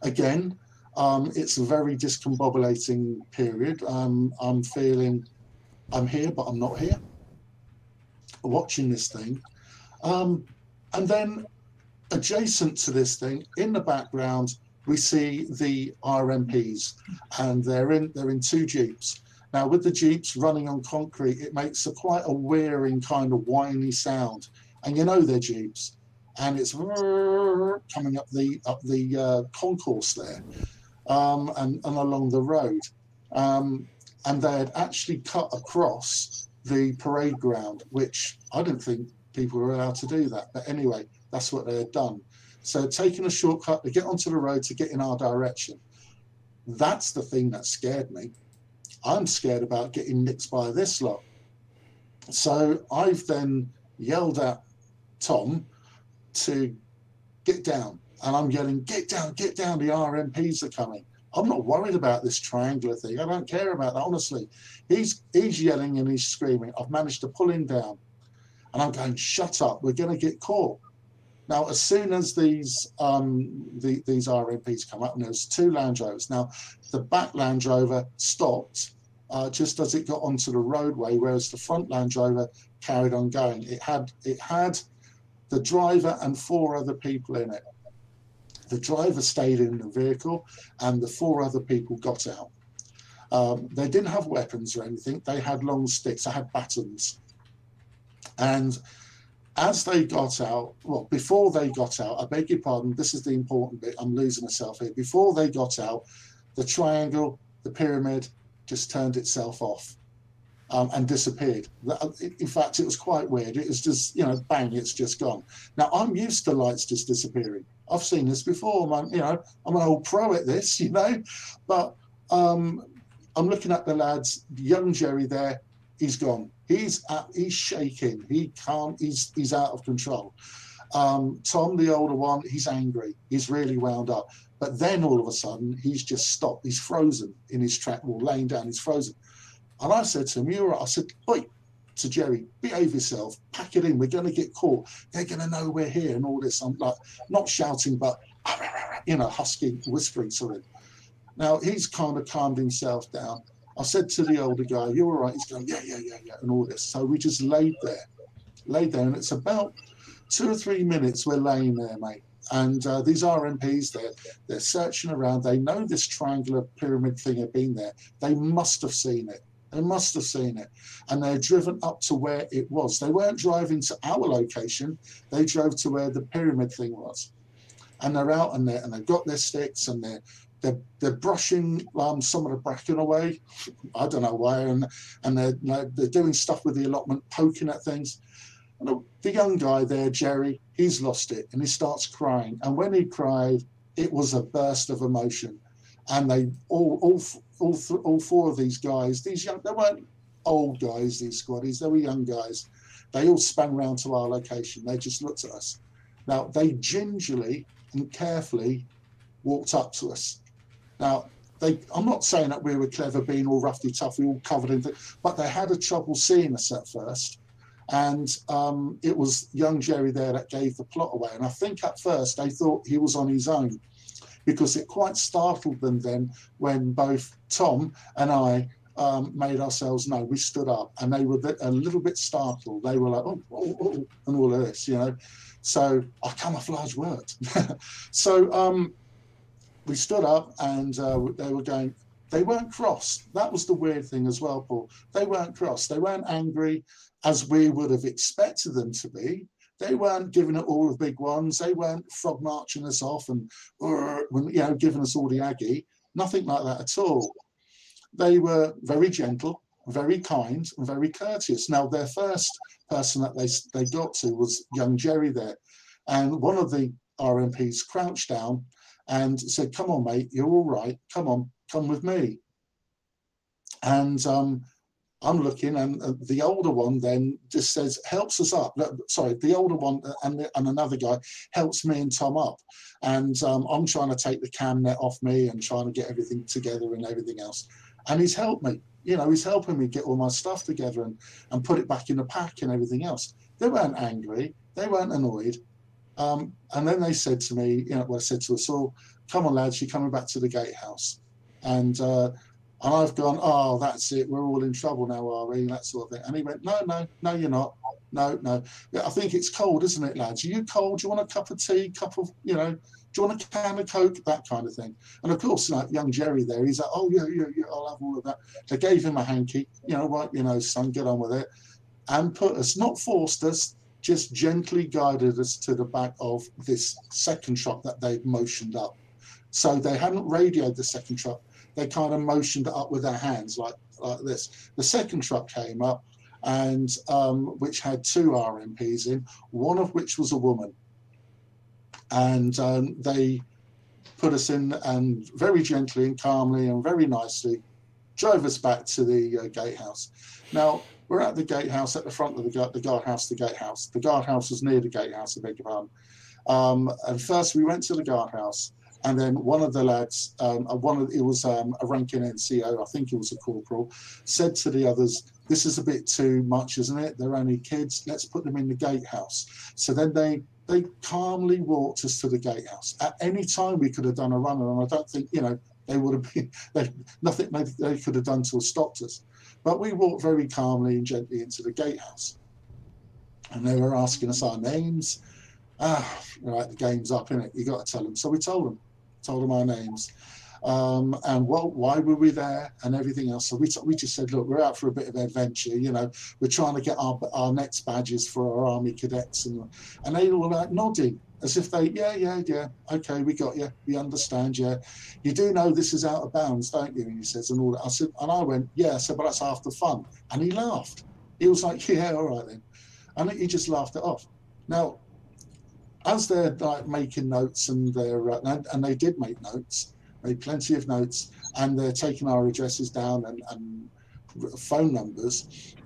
Again, um, it's a very discombobulating period. Um, I'm feeling I'm here, but I'm not here. Watching this thing. Um, and then adjacent to this thing, in the background, we see the RMPs, and they're in they're in two jeeps. Now, with the jeeps running on concrete, it makes a quite a wearing kind of whiny sound, and you know they're jeeps and it's coming up the up the uh, concourse there um, and, and along the road. Um, and they had actually cut across the parade ground, which I didn't think people were allowed to do that. But anyway, that's what they had done. So taking a shortcut to get onto the road to get in our direction. That's the thing that scared me. I'm scared about getting nicked by this lot. So I've then yelled at Tom to get down. And I'm yelling, get down, get down, the RMPs are coming. I'm not worried about this triangular thing. I don't care about that, honestly. He's he's yelling and he's screaming. I've managed to pull him down. And I'm going, shut up, we're gonna get caught. Now, as soon as these um, the, these RMPs come up, and there's two Land Rovers. Now, the back Land Rover stopped uh, just as it got onto the roadway, whereas the front Land Rover carried on going. It had it had the driver and four other people in it. The driver stayed in the vehicle, and the four other people got out. Um, they didn't have weapons or anything. They had long sticks. They had batons, and as they got out, well, before they got out, I beg your pardon, this is the important bit, I'm losing myself here. Before they got out, the triangle, the pyramid just turned itself off um, and disappeared. In fact, it was quite weird. It was just, you know, bang, it's just gone. Now, I'm used to lights just disappearing. I've seen this before. I'm, you know, I'm an old pro at this, you know, but um, I'm looking at the lads, young Jerry there, he's gone. He's at, he's shaking. He can't. He's he's out of control. Um, Tom, the older one, he's angry. He's really wound up. But then all of a sudden, he's just stopped. He's frozen in his track wall, laying down. He's frozen. And I said to him, "You're right." I said, "Oi." To Jerry, behave yourself, pack it in. We're going to get caught. They're going to know we're here and all this. I'm like, not shouting, but you know, husky, whispering sort of. Now he's kind of calmed himself down. I said to the older guy, "You're all right." He's going, "Yeah, yeah, yeah, yeah," and all this. So we just laid there, laid there, and it's about two or three minutes we're laying there, mate. And uh, these RMPs, they're they're searching around. They know this triangular pyramid thing had been there. They must have seen it. They must have seen it. And they're driven up to where it was. They weren't driving to our location. They drove to where the pyramid thing was. And they're out and, they and they've got their sticks and they're they're, they're brushing um, some of the bracken away. I don't know why, and and they're they're doing stuff with the allotment, poking at things. And the young guy there, Jerry, he's lost it, and he starts crying. And when he cried, it was a burst of emotion. And they all all all, all four of these guys, these young, they weren't old guys, these squaddies, they were young guys. They all span round to our location. They just looked at us. Now they gingerly and carefully walked up to us now, they, I'm not saying that we were clever, being all roughy toughy, all covered in, th- but they had a trouble seeing us at first. And um, it was young Jerry there that gave the plot away. And I think at first they thought he was on his own because it quite startled them then when both Tom and I um, made ourselves known. We stood up and they were a little bit startled. They were like, oh, oh, oh and all of this, you know. So our camouflage worked. so um, we stood up and uh, they were going, they weren't cross. That was the weird thing as well, Paul. They weren't cross. They weren't angry as we would have expected them to be. They weren't giving it all the big ones. They weren't frog marching us off and, you know, giving us all the aggie. Nothing like that at all. They were very gentle, very kind, and very courteous. Now, their first person that they, they got to was young Jerry there. And one of the RMPs crouched down and said, "Come on, mate, you're all right. Come on, come with me." And um, I'm looking, and uh, the older one then just says, "Helps us up." Sorry, the older one uh, and, and another guy helps me and Tom up, and um, I'm trying to take the cam net off me and trying to get everything together and everything else. And he's helped me. You know, he's helping me get all my stuff together and, and put it back in the pack and everything else. They weren't angry. They weren't annoyed. Um, and then they said to me, you know, well, I said to us all, come on, lads, you're coming back to the gatehouse. And, uh, and I've gone, oh, that's it. We're all in trouble now, are we? That sort of thing. And he went, no, no, no, you're not. No, no. I think it's cold, isn't it, lads? Are you cold? Do you want a cup of tea? Cup of, you know, do you want a can of Coke? That kind of thing. And of course, like young Jerry there, he's like, oh, yeah, yeah, yeah, I'll have all of that. They gave him a hanky, you know, wipe your nose, son, get on with it. And put us, not forced us, just gently guided us to the back of this second truck that they'd motioned up. So they hadn't radioed the second truck. They kind of motioned it up with their hands like, like this. The second truck came up and um, which had two RMPs in, one of which was a woman. And um, they put us in and very gently and calmly and very nicely drove us back to the uh, gatehouse. Now, we're at the gatehouse at the front of the, the guardhouse, the gatehouse. The guardhouse was near the gatehouse, I beg your pardon. Um, and first we went to the guardhouse and then one of the lads, um, uh, one of it was um, a ranking NCO, I think it was a corporal, said to the others, "This is a bit too much, isn't it? They're only kids. Let's put them in the gatehouse." So then they they calmly walked us to the gatehouse. At any time we could have done a run, and I don't think you know they would have been they, nothing they, they could have done to have stopped us. But we walked very calmly and gently into the gatehouse, and they were asking us our names. Ah, right, the game's up in it. You got to tell them. So we told them told them our names. Um, and what, why were we there and everything else. So we, we just said, look, we're out for a bit of adventure. You know, we're trying to get our, our next badges for our army cadets. And, and they were like nodding as if they, yeah, yeah, yeah, okay, we got you. We understand, yeah. You do know this is out of bounds, don't you? And he says, and all that. I said, and I went, yeah, said, but that's half the fun. And he laughed. He was like, yeah, all right then. And he just laughed it off. Now, as they're like making notes and they're uh, and, they did make notes, made plenty of notes, and they're taking our addresses down and, and phone numbers.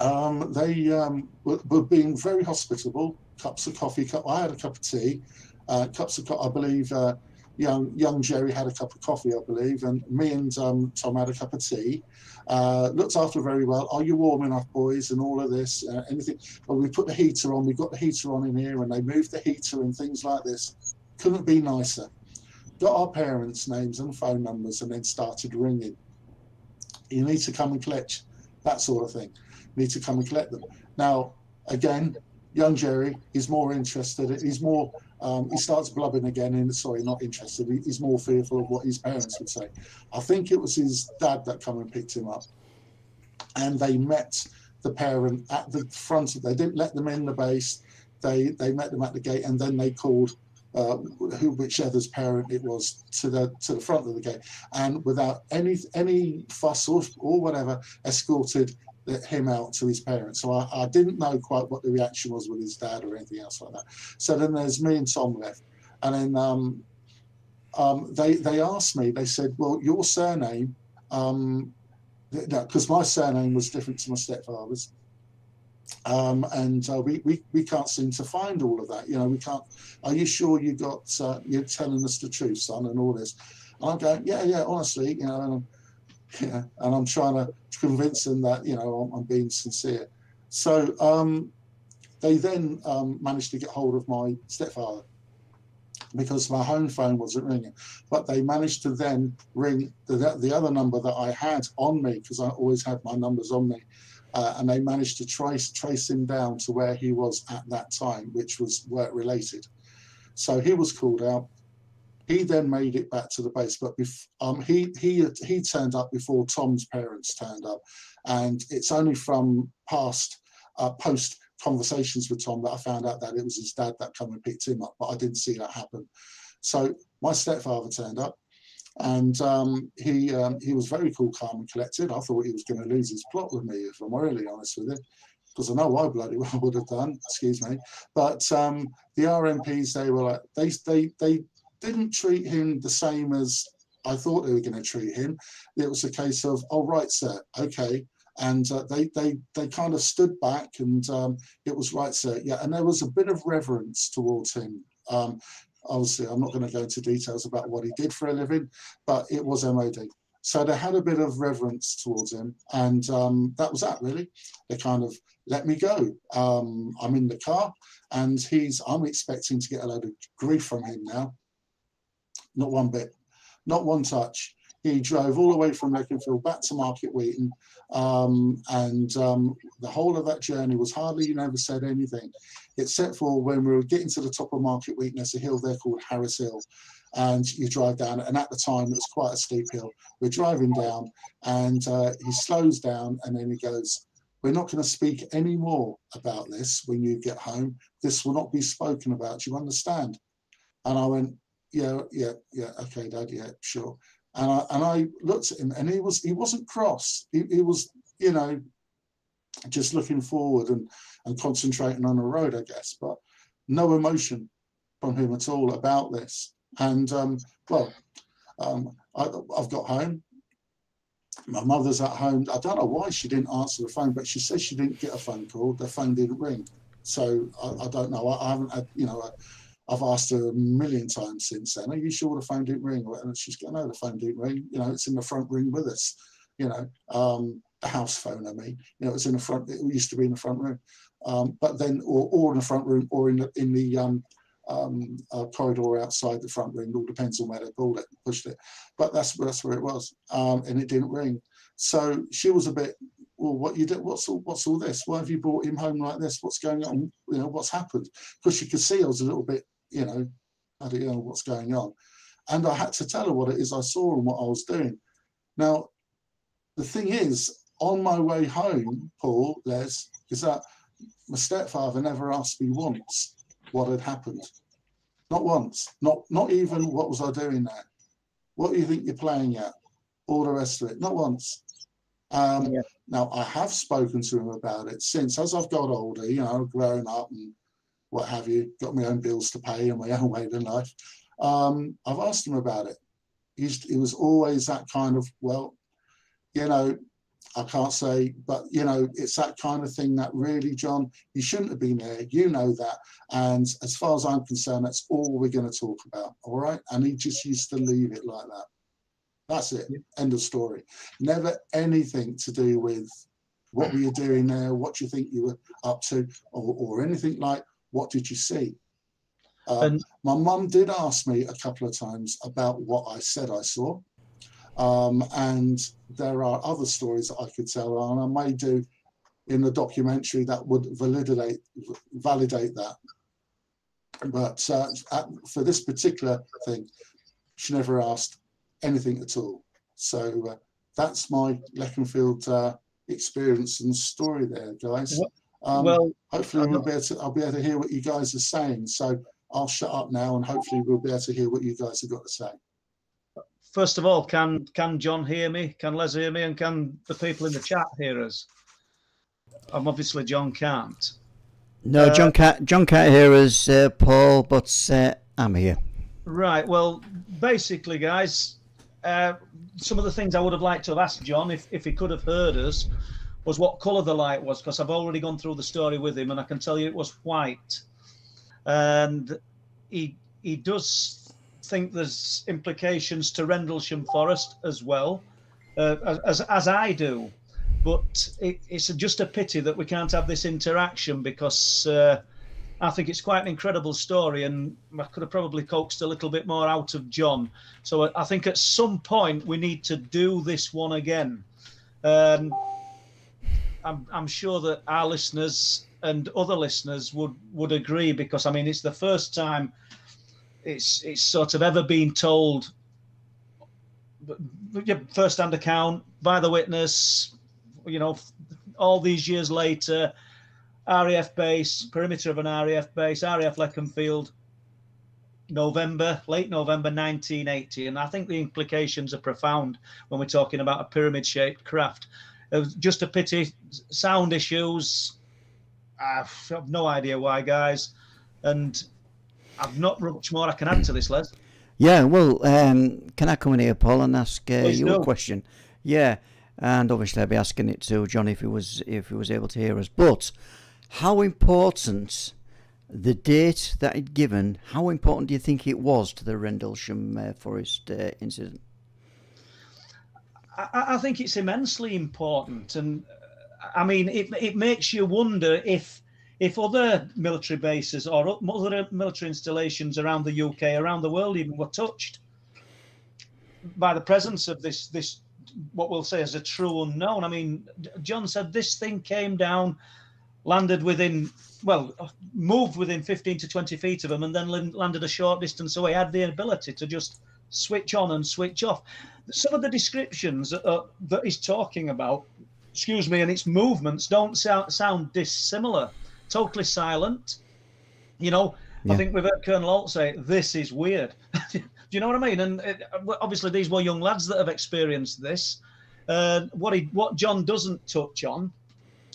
Um, they um, were, were, being very hospitable. Cups of coffee. Cup, I had a cup of tea. Uh, cups of, I believe. Uh, young young Jerry had a cup of coffee, I believe, and me and um, Tom had a cup of tea. Uh, looked after very well. Are you warm enough, boys? And all of this, uh, anything. But we put the heater on. We got the heater on in here, and they moved the heater and things like this. Couldn't be nicer. Got our parents' names and phone numbers, and then started ringing. You need to come and collect that sort of thing. You need to come and collect them. Now, again, young Jerry is more interested. He's more um, he starts blubbing again and sorry, not interested. He, he's more fearful of what his parents would say. I think it was his dad that come and picked him up, and they met the parent at the front. Of, they didn't let them in the base. They they met them at the gate, and then they called uh, who whichever's parent it was to the to the front of the gate, and without any any fuss or, or whatever, escorted him out to his parents. So I, I, didn't know quite what the reaction was with his dad or anything else like that. So then there's me and Tom left. And then um, um, they, they asked me, they said, well, your surname, um, because my surname was different to my stepfather's. Um, and uh, we, we, we can't seem to find all of that. You know, we can't. Are you sure you got uh, you're telling us the truth, son, and all this? And I'm going, yeah, yeah. Honestly, you know, yeah, and I'm trying to convince them that you know I'm, I'm being sincere. So um, they then um, managed to get hold of my stepfather because my home phone wasn't ringing, but they managed to then ring the, the other number that I had on me because I always had my numbers on me. Uh, and they managed to trace trace him down to where he was at that time, which was work related. So he was called out. He then made it back to the base, but um, he he he turned up before Tom's parents turned up, and it's only from past uh, post conversations with Tom that I found out that it was his dad that come and picked him up, but I didn't see that happen. So my stepfather turned up, and um, he um, he was very cool, calm, and collected. I thought he was going to lose his plot with me, if I'm really honest with you, because I know I bloody well would have done. Excuse me, but um, the RMPs they were like they they they didn't treat him the same as I thought they were going to treat him. It was a case of, oh, right, sir, okay. And uh, they, they, they kind of stood back and um, it was right, sir. Yeah. And there was a bit of reverence towards him. Um, obviously, I'm not going to go into details about what he did for a living, but it was MOD. So they had a bit of reverence towards him. And um, that was that, really. They kind of let me go. Um, I'm in the car and he's, I'm expecting to get a load of grief from him now not one bit, not one touch. He drove all the way from Leconfield back to Market Weighton, um, and um, the whole of that journey was hardly he never said anything, except for when we were getting to the top of Market Weighton. there's a hill there called Harris Hill, and you drive down, and at the time it was quite a steep hill. We're driving down, and uh, he slows down, and then he goes, we're not going to speak any more about this when you get home. This will not be spoken about. You understand? And I went, yeah, yeah, yeah, okay, Dad, yeah, sure. And I and I looked at him, and he was he wasn't cross. He, he was, you know, just looking forward and, and concentrating on the road, I guess. But no emotion from him at all about this. And um, well, um, I, I've got home. My mother's at home. I don't know why she didn't answer the phone, but she says she didn't get a phone call. The phone didn't ring. So I, I don't know. I, I, haven't had, you know, I've asked her a million times since then. Are you sure the phone didn't ring? And she's going, no, the phone didn't ring. You know, it's in the front room with us. You know, um, the house phone. I mean, you know, it's in the front. It used to be in the front room, um, but then, or, or in the front room, or in the in the um, um, uh, corridor outside the front room. It all depends on where they pulled it, pushed it. But that's that's where it was, um, and it didn't ring. So she was a bit, well, what you did? What's all, what's all this? Why have you brought him home like this? What's going on? You know, what's happened? Because she could see I was a little bit, you know, I don't know what's going on, and I had to tell her what it is I saw and what I was doing. Now, the thing is, on my way home, Paul, Les, is that my stepfather never asked me once what had happened. Not once. Not not even what was I doing there? What do you think you're playing at? All the rest of it. Not once. Um, yeah. Now I have spoken to him about it since as I've got older, you know, grown up and what have you, got my own bills to pay and my own way of life. Um, I've asked him about it. He's, he was always that kind of, well, you know, I can't say, but you know, it's that kind of thing that really, John, you shouldn't have been there. You know that. And as far as I'm concerned, that's all we're going to talk about. All right. And he just used to leave it like that. That's it. End of story. Never anything to do with what were you doing there? What do you think you were up to? Or, or anything like, what did you see? Um, my mum did ask me a couple of times about what I said I saw. Um, and there are other stories that I could tell, and I may do in the documentary that would validate validate that. But uh, at, for this particular thing, she never asked anything at all. So uh, that's my Leconfield uh, experience and story there, guys. Um, well, hopefully we'll be able to, I'll be able to hear what you guys are saying. So I'll shut up now, and hopefully we'll be able to hear what you guys have got to say first of all, can can John hear me? Can Les hear me? And can the people in the chat hear us? I'm obviously John can't. No, uh, John can't. John can't hear us, uh, Paul. But uh, I'm here. Right. Well, basically, guys, uh, some of the things I would have liked to have asked John if if he could have heard us was what colour the light was because I've already gone through the story with him and I can tell you it was white, and he he does think there's implications to Rendlesham Forest as well, uh, as, as I do. But it, it's just a pity that we can't have this interaction because uh, I think it's quite an incredible story, and I could have probably coaxed a little bit more out of John. So I think at some point we need to do this one again. Um, I'm, I'm sure that our listeners and other listeners would would agree because I mean it's the first time it's it's sort of ever been told first hand account by the witness you know all these years later RAF base perimeter of an RAF base RAF Leconfield November late November 1980 and I think the implications are profound when we're talking about a pyramid shaped craft it was just a pity sound issues I have no idea why guys and I've not much more I can add to this, Les. Yeah, well, um, can I come in here, Paul, and ask uh, you no. a question? Yeah, and obviously I'll be asking it to John if he was if he was able to hear us. But how important the date that he'd given? How important do you think it was to the Rendlesham uh, Forest uh, incident? I, I, think it's immensely important, hmm. and uh, I mean it. It makes you wonder if if other military bases or other military installations around the UK, around the world, even were touched by the presence of this this what we'll say is a true unknown. I mean, John said this thing came down, landed within well, moved within 15 to 20 feet of them, and then landed a short distance away. Had the ability to just switch on and switch off. Some of the descriptions uh, that he's talking about, excuse me, and its movements don't sound, sound dissimilar totally silent. You know, yeah. I think we've heard Colonel Halt say, "This is weird." Do you know what I mean? And it, obviously, these were young lads that have experienced this. Uh, what he, what John doesn't touch on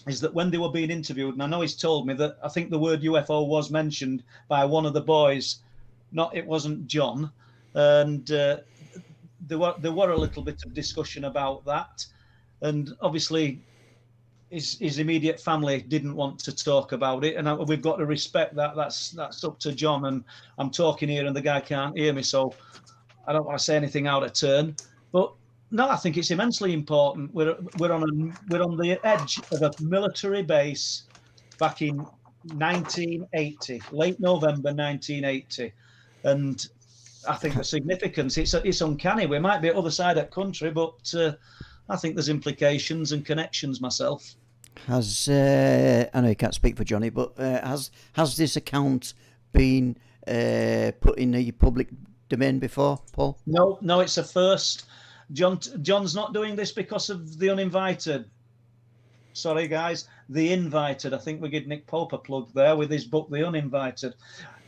is that when they were being interviewed, and I know he's told me that I think the word UFO was mentioned by one of the boys, not it wasn't John, and uh, there were there were a little bit of discussion about that, and obviously his, his immediate family didn't want to talk about it, and I, we've got to respect that. That's that's up to John, and I'm talking here, and the guy can't hear me, so I don't want to say anything out of turn. But no, I think it's immensely important. We're we're on a we're on the edge of a military base back in 1980, late November 1980, and I think the significance it's it's uncanny. We might be at other side of the country, but uh, I think there's implications and connections myself. Has uh, I know you can't speak for Johnny, but uh, has has this account been uh, put in the public domain before, Paul? No, no, it's a first. John John's not doing this because of the uninvited. Sorry, guys, the invited. I think we give Nick Pope a plug there with his book, The Uninvited.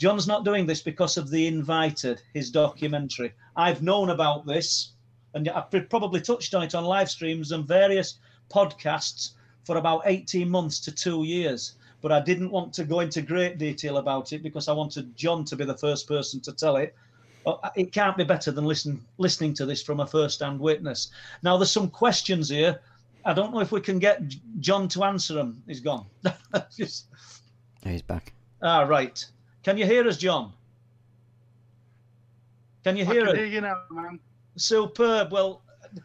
John's not doing this because of the invited, his documentary. I've known about this, and I've probably touched on it on live streams and various podcasts for about 18 months to two years. But I didn't want to go into great detail about it because I wanted John to be the first person to tell it. Uh, it can't be better than listen, listening to this from a first-hand witness. Now, there's some questions here. I don't know if we can get John to answer them. He's gone. Just... He's back. Ah, right. Can you hear us, John? Can you hear I can us? hear you now, man. Superb. Well,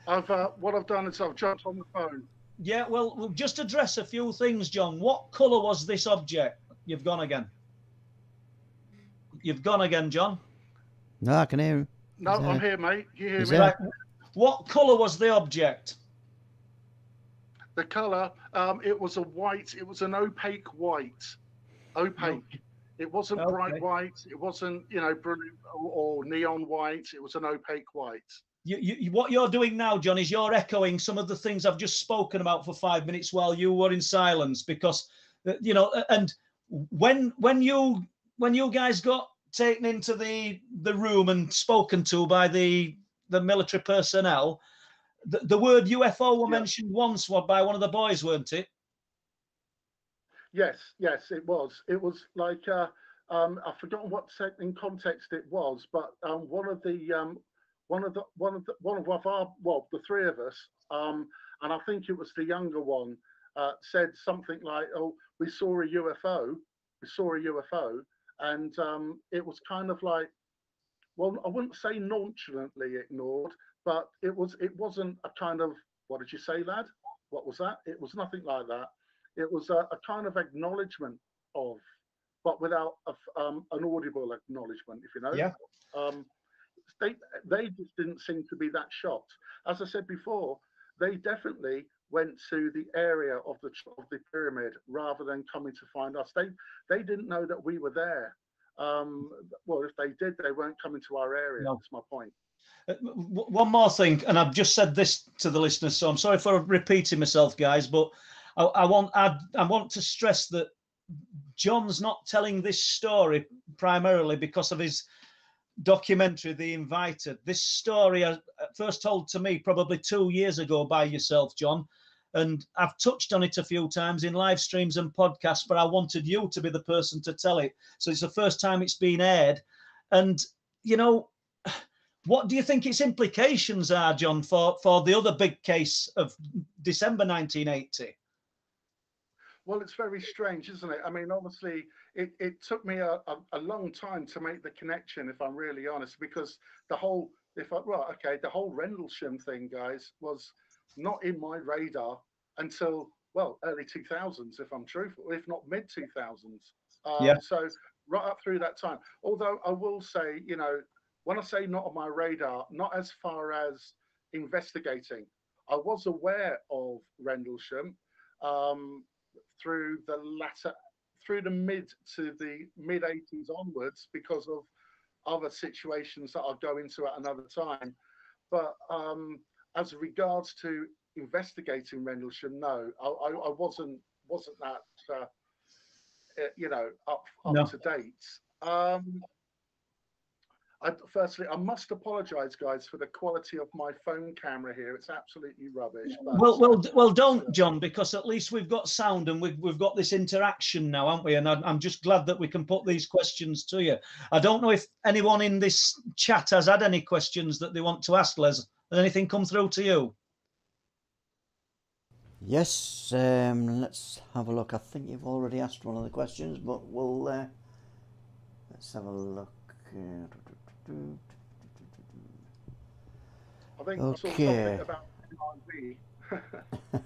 I've uh, what I've done is I've jumped on the phone. Yeah, well, we'll just address a few things, John. What colour was this object? You've gone again. You've gone again, John. No, I can hear him. No, I'm here, mate. You hear Is me? Right. What colour was the object? The colour, um, it was a white. It was an opaque white, opaque. It wasn't Okay. bright white. It wasn't, you know, brilliant or, neon white. It was an opaque white. You, you, what you're doing now, John, is you're echoing some of the things I've just spoken about for five minutes while you were in silence, because uh, you know. And when when you when you guys got taken into the the room and spoken to by the the military personnel, the, the word UFO were Yeah. mentioned once by one of the boys, weren't it? Yes, yes, it was. It was like uh, um, I've forgotten what set in context it was, but um, one of the um, one of the one of the one of our well, the three of us, um, and I think it was the younger one, uh, said something like, "Oh, we saw a UFO. We saw a UFO," and um, it was kind of like, well, I wouldn't say nonchalantly ignored, but it was it wasn't a kind of what did you say, lad? What was that? It was nothing like that it was a, a kind of acknowledgement of, but without a um, an audible acknowledgement, if you know. Yeah. Um, they they just didn't seem to be that shocked. As I said before, they definitely went to the area of the of the pyramid rather than coming to find us. They they didn't know that we were there. Um, well, if they did, they weren't coming to our area. No. That's my point. Uh, One more thing, and I've just said this to the listeners, so I'm sorry for repeating myself, guys, but I, I want I, I want to stress that John's not telling this story primarily because of his documentary, The Invited. This story, uh, first told to me probably two years ago by yourself, John, and I've touched on it a few times in live streams and podcasts, but I wanted you to be the person to tell it. So it's the first time it's been aired, and you know what do you think its implications are, John, for, for the other big case of December 1980? Well, it's very strange, isn't it? I mean, obviously, it, it took me a, a, a long time to make the connection, if I'm really honest, because the whole, if I, right, okay, the whole Rendlesham thing, guys, was not in my radar until, well, early 2000s, if I'm truthful, if not mid 2000s. Um, Yeah. So, right up through that time. Although I will say, you know, when I say not on my radar, not as far as investigating, I was aware of Rendlesham. Um, through the latter through the mid to the mid 80s onwards because of other situations that I'll go into at another time. But um, as regards to investigating Rendlesham, no, I, I, I wasn't wasn't that uh, uh, you know up up No. to date. Um, I, firstly, I must apologise, guys, for the quality of my phone camera here. It's absolutely rubbish. But, Well, well, well, don't, John, because at least we've got sound and we've, we've got this interaction now, haven't we? And I, I'm just glad that we can put these questions to you. I don't know if anyone in this chat has had any questions that they want to ask, Les. Has anything come through to you? Yes, um, let's have a look. I think you've already asked one of the questions, but we'll uh, let's have a look. Uh, I think Okay. something about NIV.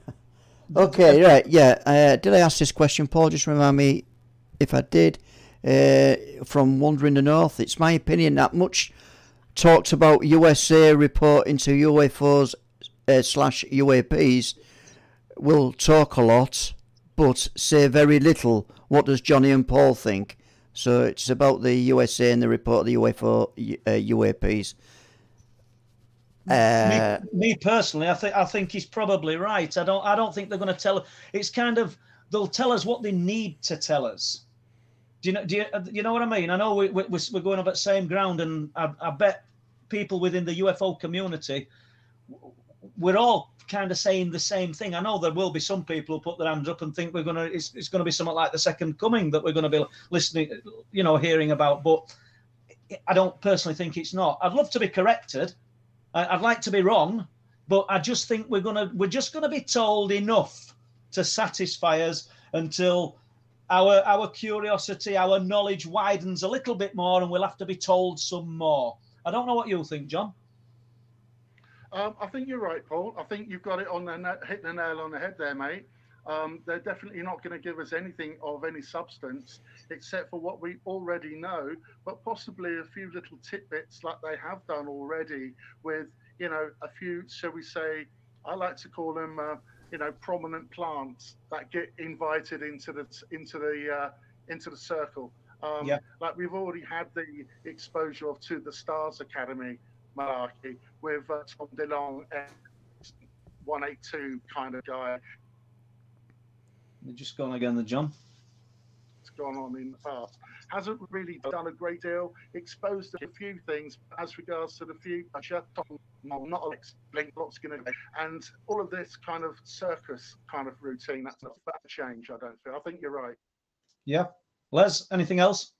Okay, right, yeah. Uh, did I ask this question, Paul? Just remind me if I did. Uh, from Wandering the North, it's my opinion that much talked about USA reporting to UFOs uh, slash UAPs will talk a lot, but say very little. What does Johnny and Paul think? So it's about the USA and the report of the UFO uh, UAPs. Uh, me, me personally, I think I think he's probably right. I don't I don't think they're going to tell. It's kind of they'll tell us what they need to tell us. Do you know? Do you, you know what I mean? I know we, we, we're going up at same ground, and I, I bet people within the UFO community, we're all kind of saying the same thing. I know there will be some people who put their hands up and think we're going to. It's, it's going to be something like the second coming that we're going to be listening, you know, hearing about. But I don't personally think it's not. I'd love to be corrected. I- I'd like to be wrong, but I just think we're gonna we're just gonna be told enough to satisfy us until our our curiosity, our knowledge widens a little bit more, and we'll have to be told some more. I don't know what you think, John. Um, I think you're right, Paul. I think you've got it on the na- hit the nail on the head there, mate. Um, they're definitely not going to give us anything of any substance except for what we already know, but possibly a few little tidbits like they have done already with, you know, a few, shall we say, I like to call them, uh, you know, prominent plants that get invited into the into the uh, into the circle. Um, Yeah. Like we've already had the exposure of to the Stars Academy malarkey with uh, Tom DeLonge and 182 kind of guy They're just gone again, the John. It's gone on in the past. Hasn't really done a great deal, exposed a few things as regards to the future. Tom, no, not Alex Blink, lots going to and all of this kind of circus kind of routine. That's not that change. I don't feel. I think you're right. Yeah, Les. Anything else?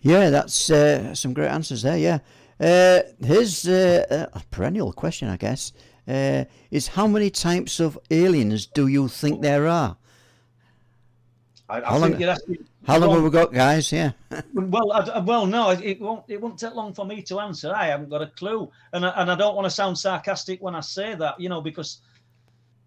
Yeah, that's uh, some great answers there. Yeah, uh, here's uh, a perennial question, I guess. Uh, is how many types of aliens do you think there are? I, I How long- you're asking. How long have we got, guys? Yeah. Well, I, well, no, it, it won't. It won't take long for me to answer. I haven't got a clue, and I, and I don't want to sound sarcastic when I say that, you know, because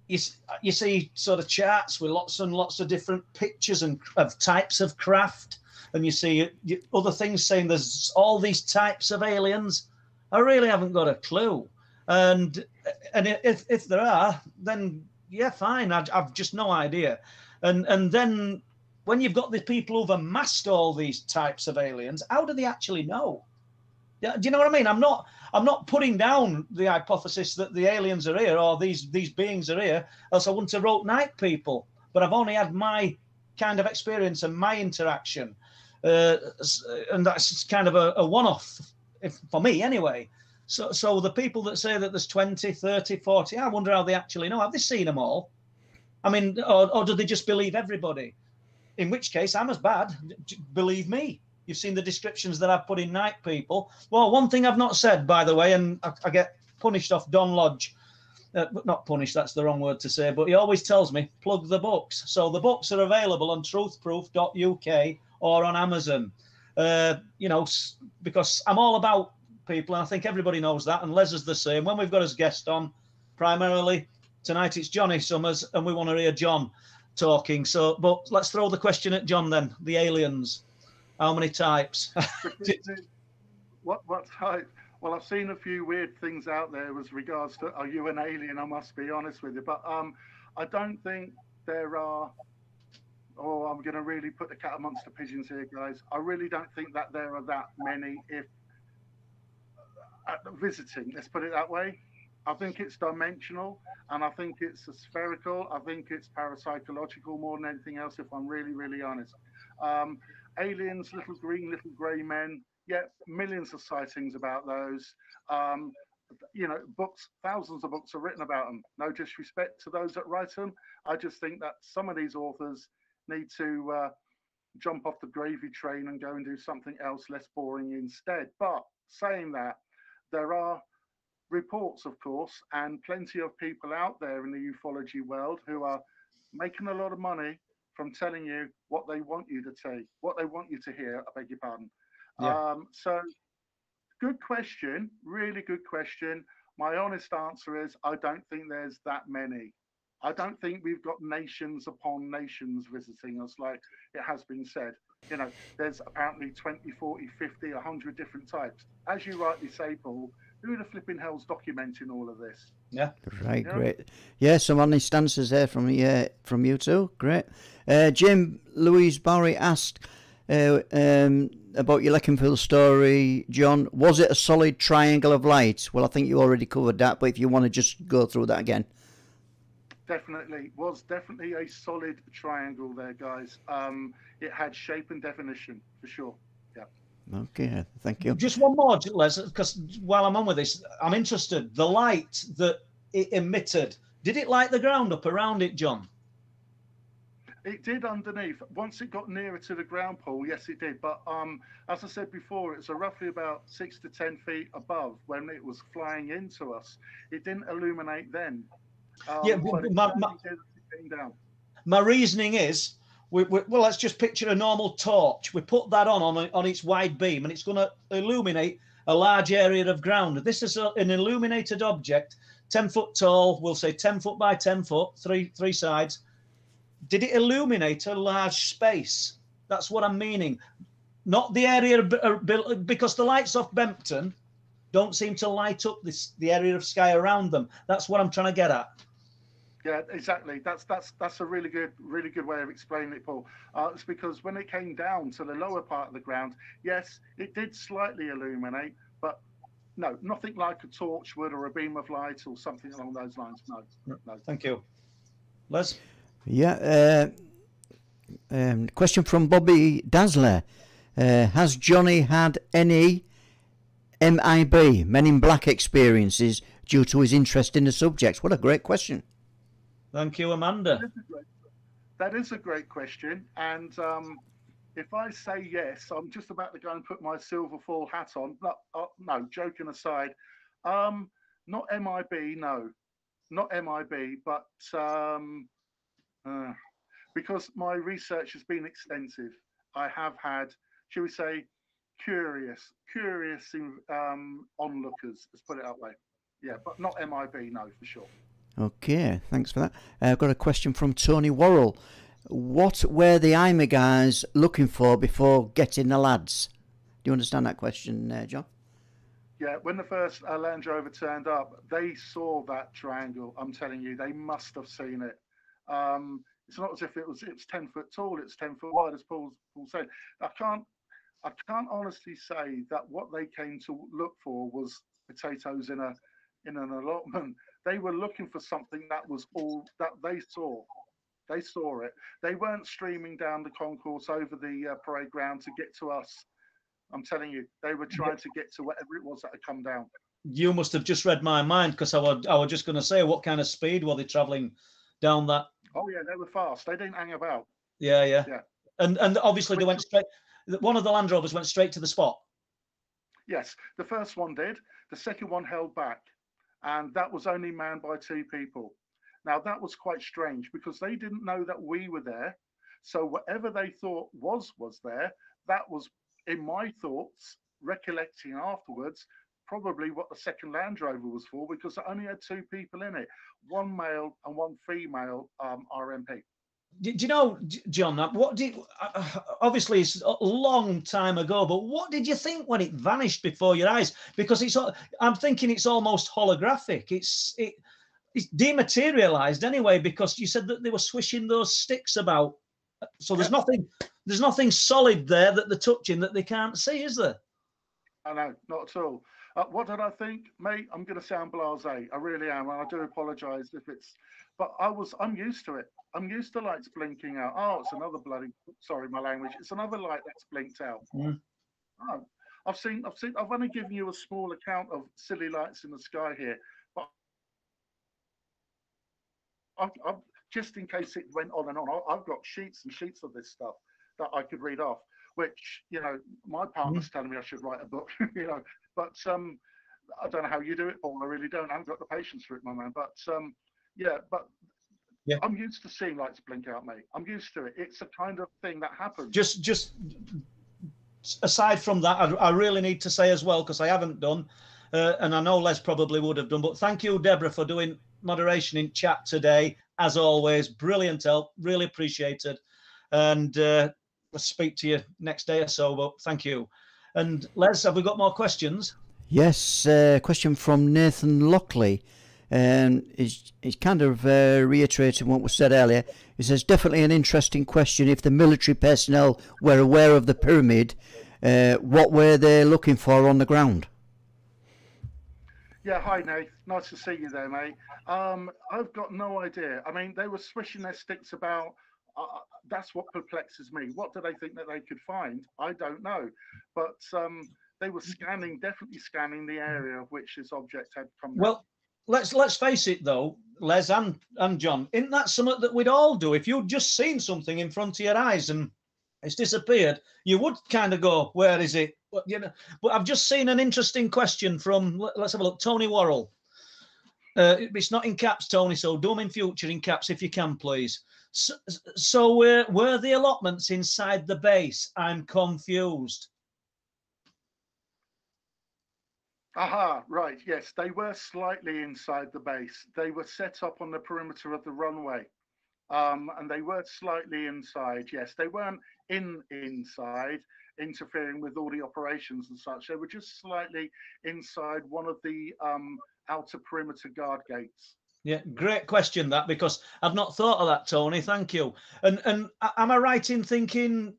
you you see sort of charts with lots and lots of different pictures and of types of craft, and you see other things saying there's all these types of aliens. I really haven't got a clue, and and if if there are, then yeah, fine. I, I've just no idea, and and then when you've got the people who've amassed all these types of aliens, how do they actually know? Do you know what I mean? I'm not I'm not putting down the hypothesis that the aliens are here or these these beings are here, else I wouldn't have wrote Night People. But I've only had my kind of experience and my interaction. Uh, and that's kind of a, a one-off if, for me anyway. So so the people that say that there's 20, 30, 40, I wonder how they actually know. Have they seen them all? I mean, or, or do they just believe everybody? in which case I'm as bad. Believe me. You've seen the descriptions that I've put in Night People. Well, one thing I've not said, by the way, and I, I get punished off Don Lodge. Uh, not punished, that's the wrong word to say, but he always tells me plug the books. So the books are available on truthproof.uk or on Amazon. Uh, you know, because I'm all about people, and I think everybody knows that, and Les is the same. When we've got his guest on, primarily tonight it's Johnny Summers, and we want to hear John talking. So, but let's throw the question at John then. The aliens, how many types? what what type? Well, I've seen a few weird things out there as regards to are you an alien? I must be honest with you, but um, I don't think there are. Oh, I'm going to really put the cat amongst the pigeons here, guys. I really don't think that there are that many. If uh, visiting, let's put it that way. I think it's dimensional, and I think it's spherical. I think it's parapsychological more than anything else. If I'm really, really honest, um, aliens, little green, little grey men. Yeah, millions of sightings about those. Um, you know, books, thousands of books are written about them. No disrespect to those that write them. I just think that some of these authors need to uh, jump off the gravy train and go and do something else less boring instead. But saying that, there are reports, of course, and plenty of people out there in the ufology world who are making a lot of money from telling you what they want you to say, what they want you to hear. I beg your pardon. Yeah. Um, so, good question, really good question. My honest answer is I don't think there's that many. I don't think we've got nations upon nations visiting us, like it has been said. You know, there's apparently 20, 40, 50, 100 different types. As you rightly say, Paul, who the flipping hell's documenting all of this? Yeah. Right, Yeah. great. Yeah, some honest answers there from you, from you too. Great. Uh, Jim Louise Barry asked uh, um, about your Leconfield story, John. Was it a solid triangle of light? Well, I think you already covered that, but if you want to just go through that again. Definitely was definitely a solid triangle there, guys. Um, it had shape and definition for sure. Yeah. Okay, thank you. Just one more, Les, because while I'm on with this, I'm interested. The light that it emitted, did it light the ground up around it, John? It did underneath. Once it got nearer to the ground, pole, yes, it did. But um, as I said before, it's a roughly about six to ten feet above when it was flying into us. It didn't illuminate then. Um, Yeah, my- my- did as it came down. My reasoning is, we, we, well, let's just picture a normal torch. We put that on on, on its wide beam, and it's going to illuminate a large area of ground. This is a, an illuminated object, ten foot tall. We'll say ten foot by ten foot, three three sides. Did it illuminate a large space? That's what I'm meaning. Not the area of, uh, because the lights off Bempton don't seem to light up this the area of sky around them. That's what I'm trying to get at. Yeah, exactly. That's that's that's a really good, really good way of explaining it, Paul. Uh, it's because when it came down to the lower part of the ground, yes, it did slightly illuminate, but no, nothing like a torch would or a beam of light or something along those lines. No, no. Thank you, Les. Yeah. Uh, um, question from Bobby Dazzler. Uh, has Johnny had any MIB, Men in Black experiences due to his interest in the subject? What a great question. Thank you, Amanda. That is a great, question, and um, if I say yes, I'm just about to go and put my silver fall hat on. No, uh, no joking aside, um, not MIB, no, not MIB, but um, uh, because my research has been extensive, I have had, shall we say, curious, curious um, onlookers. Let's put it that way. Yeah, but not MIB, no, for sure. Okay, thanks for that. Uh, I've got a question from Tony Worrell. What were the IMA guys looking for before getting the lads? Do you understand that question, uh, John? Yeah, when the first uh, Land Rover turned up, they saw that triangle. I'm telling you, they must have seen it. Um, it's not as if it was it's ten foot tall, it's ten foot wide, as Paul, Paul said. I can't I can't honestly say that what they came to look for was potatoes in a in an allotment. They were looking for something that was all that they saw. They saw it. They weren't streaming down the concourse over the uh, parade ground to get to us. I'm telling you, they were trying to get to whatever it was that had come down. You must have just read my mind because I was I was just going to say what kind of speed were they traveling down that? Oh yeah, they were fast. They didn't hang about. Yeah, yeah, Yeah. And and obviously they went straight. One of the Land Rovers went straight to the spot. Yes, the first one did. The second one held back, and that was only manned by two people. Now that was quite strange because they didn't know that we were there. So whatever they thought was was there, that was in my thoughts, recollecting afterwards, probably what the second Land Rover was for because it only had two people in it, one male and one female um, RMP. Do, you know, John? that- What did uh, obviously it's a long time ago, but what did you think when it vanished before your eyes? Because it's I'm thinking it's almost holographic. It's it it's dematerialized anyway because you said that they were swishing those sticks about. So there's nothing there's nothing solid there that they're touching that they can't see, is there? I know, not at all. Uh, what did I think, mate? I'm going to sound blasé. I really am, and I do apologise if it's. But I was, I'm used to it. I'm used to lights blinking out. Oh, it's another bloody. Sorry, my language. It's another light that's blinked out. Mm. Oh, I've seen, I've seen, I've only given you a small account of silly lights in the sky here, but I've, I've just in case it went on and on, I- I've got sheets and sheets of this stuff that I could read off. Which you know, my partner's telling me I should write a book. you know, but um, I don't know how you do it, Paul. I really don't. I haven't got the patience for it, my man. But um, yeah, but Yeah. I'm used to seeing lights blink out, mate. I'm used to it. It's a kind of thing that happens. just just aside from that, I, I really need to say as well because I haven't done, uh, and I know Les probably would have done. But thank you, Deborah, for doing moderation in chat today. As always, brilliant help. Really appreciated. And uh, let's speak to you next day or so. But thank you. And Les, have we got more questions? Yes, uh, question from Nathan Lockley. And he's, he's kind of uh, reiterating what was said earlier. He says, definitely an interesting question. If the military personnel were aware of the pyramid, uh, what were they looking for on the ground? Yeah, hi Nate. Nice to see you there, mate. Um, I've got no idea. I mean, they were swishing their sticks about. That's what perplexes me. What do they think that they could find? I don't know. But um, they were scanning, definitely scanning the area of which this object had come. down. Well, let's let's face it though, Les and and John, isn't that something that we'd all do if you'd just seen something in front of your eyes and it's disappeared? You would kind of go, "Where is it?" But, you know, but I've just seen an interesting question from let- let's have a look, Tony Worrell. Uh, it's not in caps, Tony. So do them in future in caps if you can, please. So, so uh, were the allotments inside the base? I'm confused. Aha, right. Yes, they were slightly inside the base. They were set up on the perimeter of the runway. Um, and they were slightly inside. Yes, they weren't in inside, interfering with all the operations and such. They were just slightly inside one of the um, outer perimeter guard gates. Yeah, great question that because I've not thought of that, Tony. Thank you. And and am I right in thinking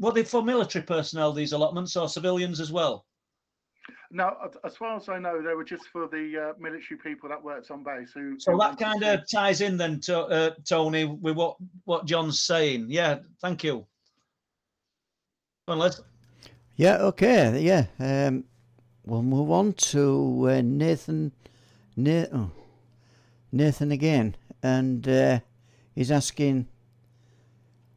were they for military personnel these allotments or civilians as well? Now, as- as far as I know, they were just for the uh, military people that worked on base. Who So who that kind to- of ties in then, to, uh, Tony, with what what John's saying. Yeah, thank you. Well, let's Yeah, okay, yeah. Um, we'll move on to uh, Nathan. Na- oh, Nathan again, and uh, he's asking,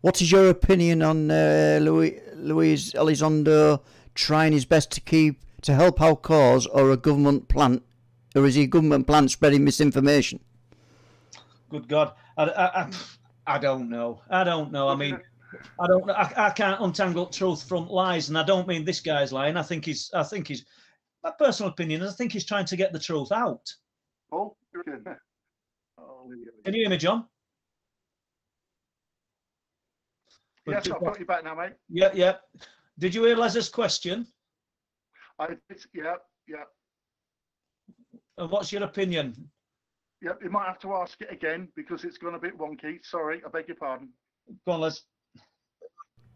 "What is your opinion on uh, Louis Luis Elizondo trying his best to keep to help our cause, or a government plant, or is he a government plant spreading misinformation?" good God, I, I, I, I don't know. I don't know. I mean, I don't. I, I can't untangle truth from lies, and I don't mean this guy's lying. I think he's. I think he's. My personal opinion is I think he's trying to get the truth out. Paul, you're good. Oh, there you go. Can you hear me, John? Yes, I've got you back now, mate. Yeah, yeah. Did you hear Les's question? I, did, yeah, yeah, And what's your opinion? yeah. You might have to ask it again because it's gone a bit wonky. Sorry, I beg your pardon. Go on, Les.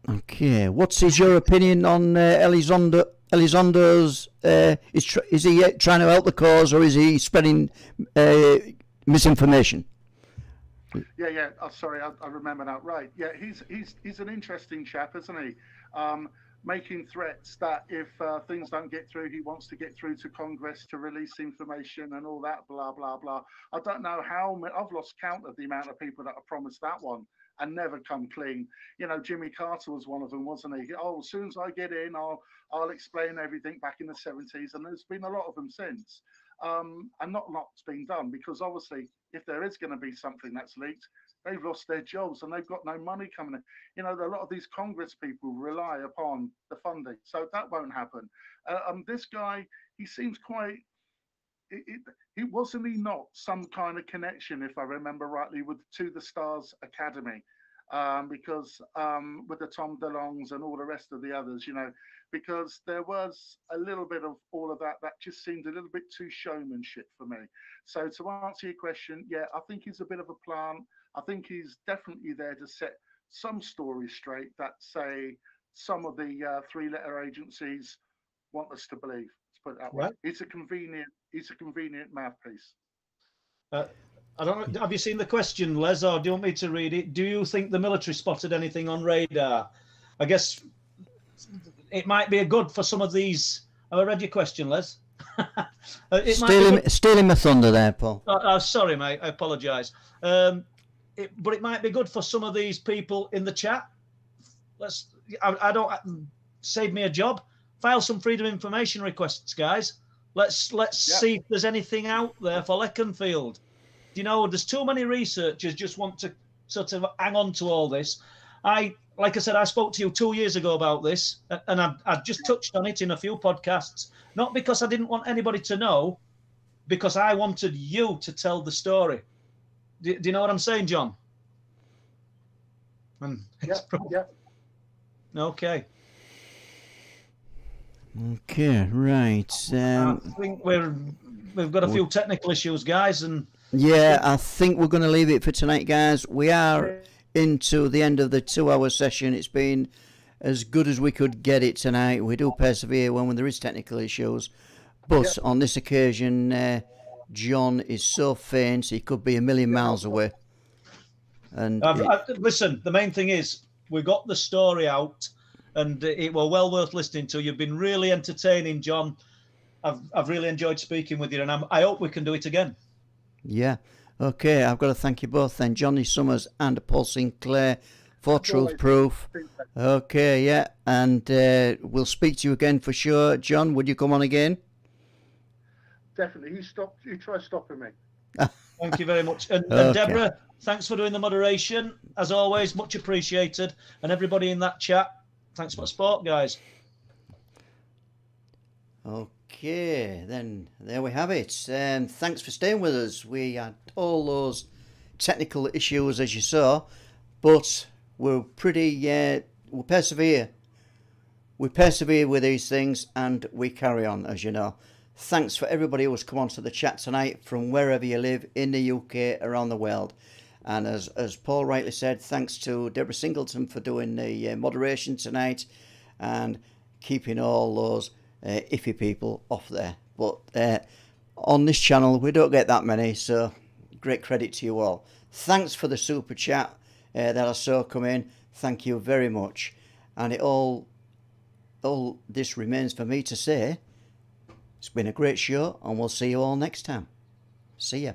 Okay, what's is your opinion on uh, Elizondo? Elizondo's uh, is tr- is he uh, trying to help the cause, or is he spreading uh, misinformation? Yeah, yeah. Oh, sorry, I, I remember that Right. Yeah, he's he's he's an interesting chap, isn't he? Um, making threats that if uh, things don't get through, he wants to get through to Congress to release information and all that. Blah blah blah. I don't know how I've lost count of the amount of people that have promised that one and never come clean. You know, Jimmy Carter was one of them, wasn't he? Oh, as soon as I get in, I'll I'll explain everything back in the 70s, and there's been a lot of them since. Um, and not a lot's been done because obviously, if there is going to be something that's leaked, they've lost their jobs and they've got no money coming in. You know, a lot of these Congress people rely upon the funding, so that won't happen. Uh, um, this guy, he seems quite. It, it, he wasn't he not some kind of connection, if I remember rightly, with to the Stars Academy, um, because um, with the Tom DeLonges and all the rest of the others, you know, because there was a little bit of all of that that just seemed a little bit too showmanship for me. So to answer your question, yeah, I think he's a bit of a plant. I think he's definitely there to set some stories straight that say some of the uh, three-letter agencies want us to believe. Let's put it that way. Right. It's a convenient. It's a convenient mouthpiece. Uh, I don't know. Have you seen the question, Les, or do you want me to read it? Do you think the military spotted anything on radar? I guess it might be a good for some of these. Have I read your question, Les? Uh, it might be Stealing, good- stealing my thunder there, Paul. Uh, uh, sorry, mate. I apologise. Um, it, but it might be good for some of these people in the chat. Let's. I, I don't save me a job. File some freedom information requests, guys. Let's let's Yeah. see if there's anything out there for Leconfield. You know, there's too many researchers just want to sort of hang on to all this. I, like I said, I spoke to you two years ago about this, and I've, I've just touched on it in a few podcasts. Not because I didn't want anybody to know, because I wanted you to tell the story. Do, do you know what I'm saying, John? And Yeah, yeah. Okay. Okay, right. Um, I think we're we've got a few technical issues, guys, and yeah, I think we're going to leave it for tonight, guys. We are into the end of the two-hour session. It's been as good as we could get it tonight. We do persevere when there is technical issues, but on this occasion, uh, John is so faint he could be a million miles away. And I've, it- I, listen. The main thing is we got the story out, and it were well worth listening to. You've been really entertaining, John. I've I've really enjoyed speaking with you, and I'm, I hope we can do it again. Yeah. Okay, I've got to thank you both then, Johnny Summers and Paul Sinclair for Truth Proof. Okay, yeah, and uh, we'll speak to you again for sure. John, would you come on again? Definitely. You stop. You try stopping me. Thank you very much. And, Okay. and Deborah, thanks for doing the moderation. As always, much appreciated. And everybody in that chat, thanks for the support, guys. Okay, then there we have it. Um, thanks for staying with us. We had all those technical issues as you saw, but we're pretty. Uh, we persevere. We persevere with these things, and we carry on, as you know. Thanks for everybody who's come onto the chat tonight from wherever you live in the UK, around the world. And as, as Paul rightly said, thanks to Deborah Singleton for doing the uh, moderation tonight and keeping all those uh, iffy people off there. But uh, on this channel, we don't get that many, so great credit to you all. Thanks for the super chat uh, that I saw come in. Thank you very much. And it all, all this remains for me to say. It's been a great show, and we'll see you all next time. See ya.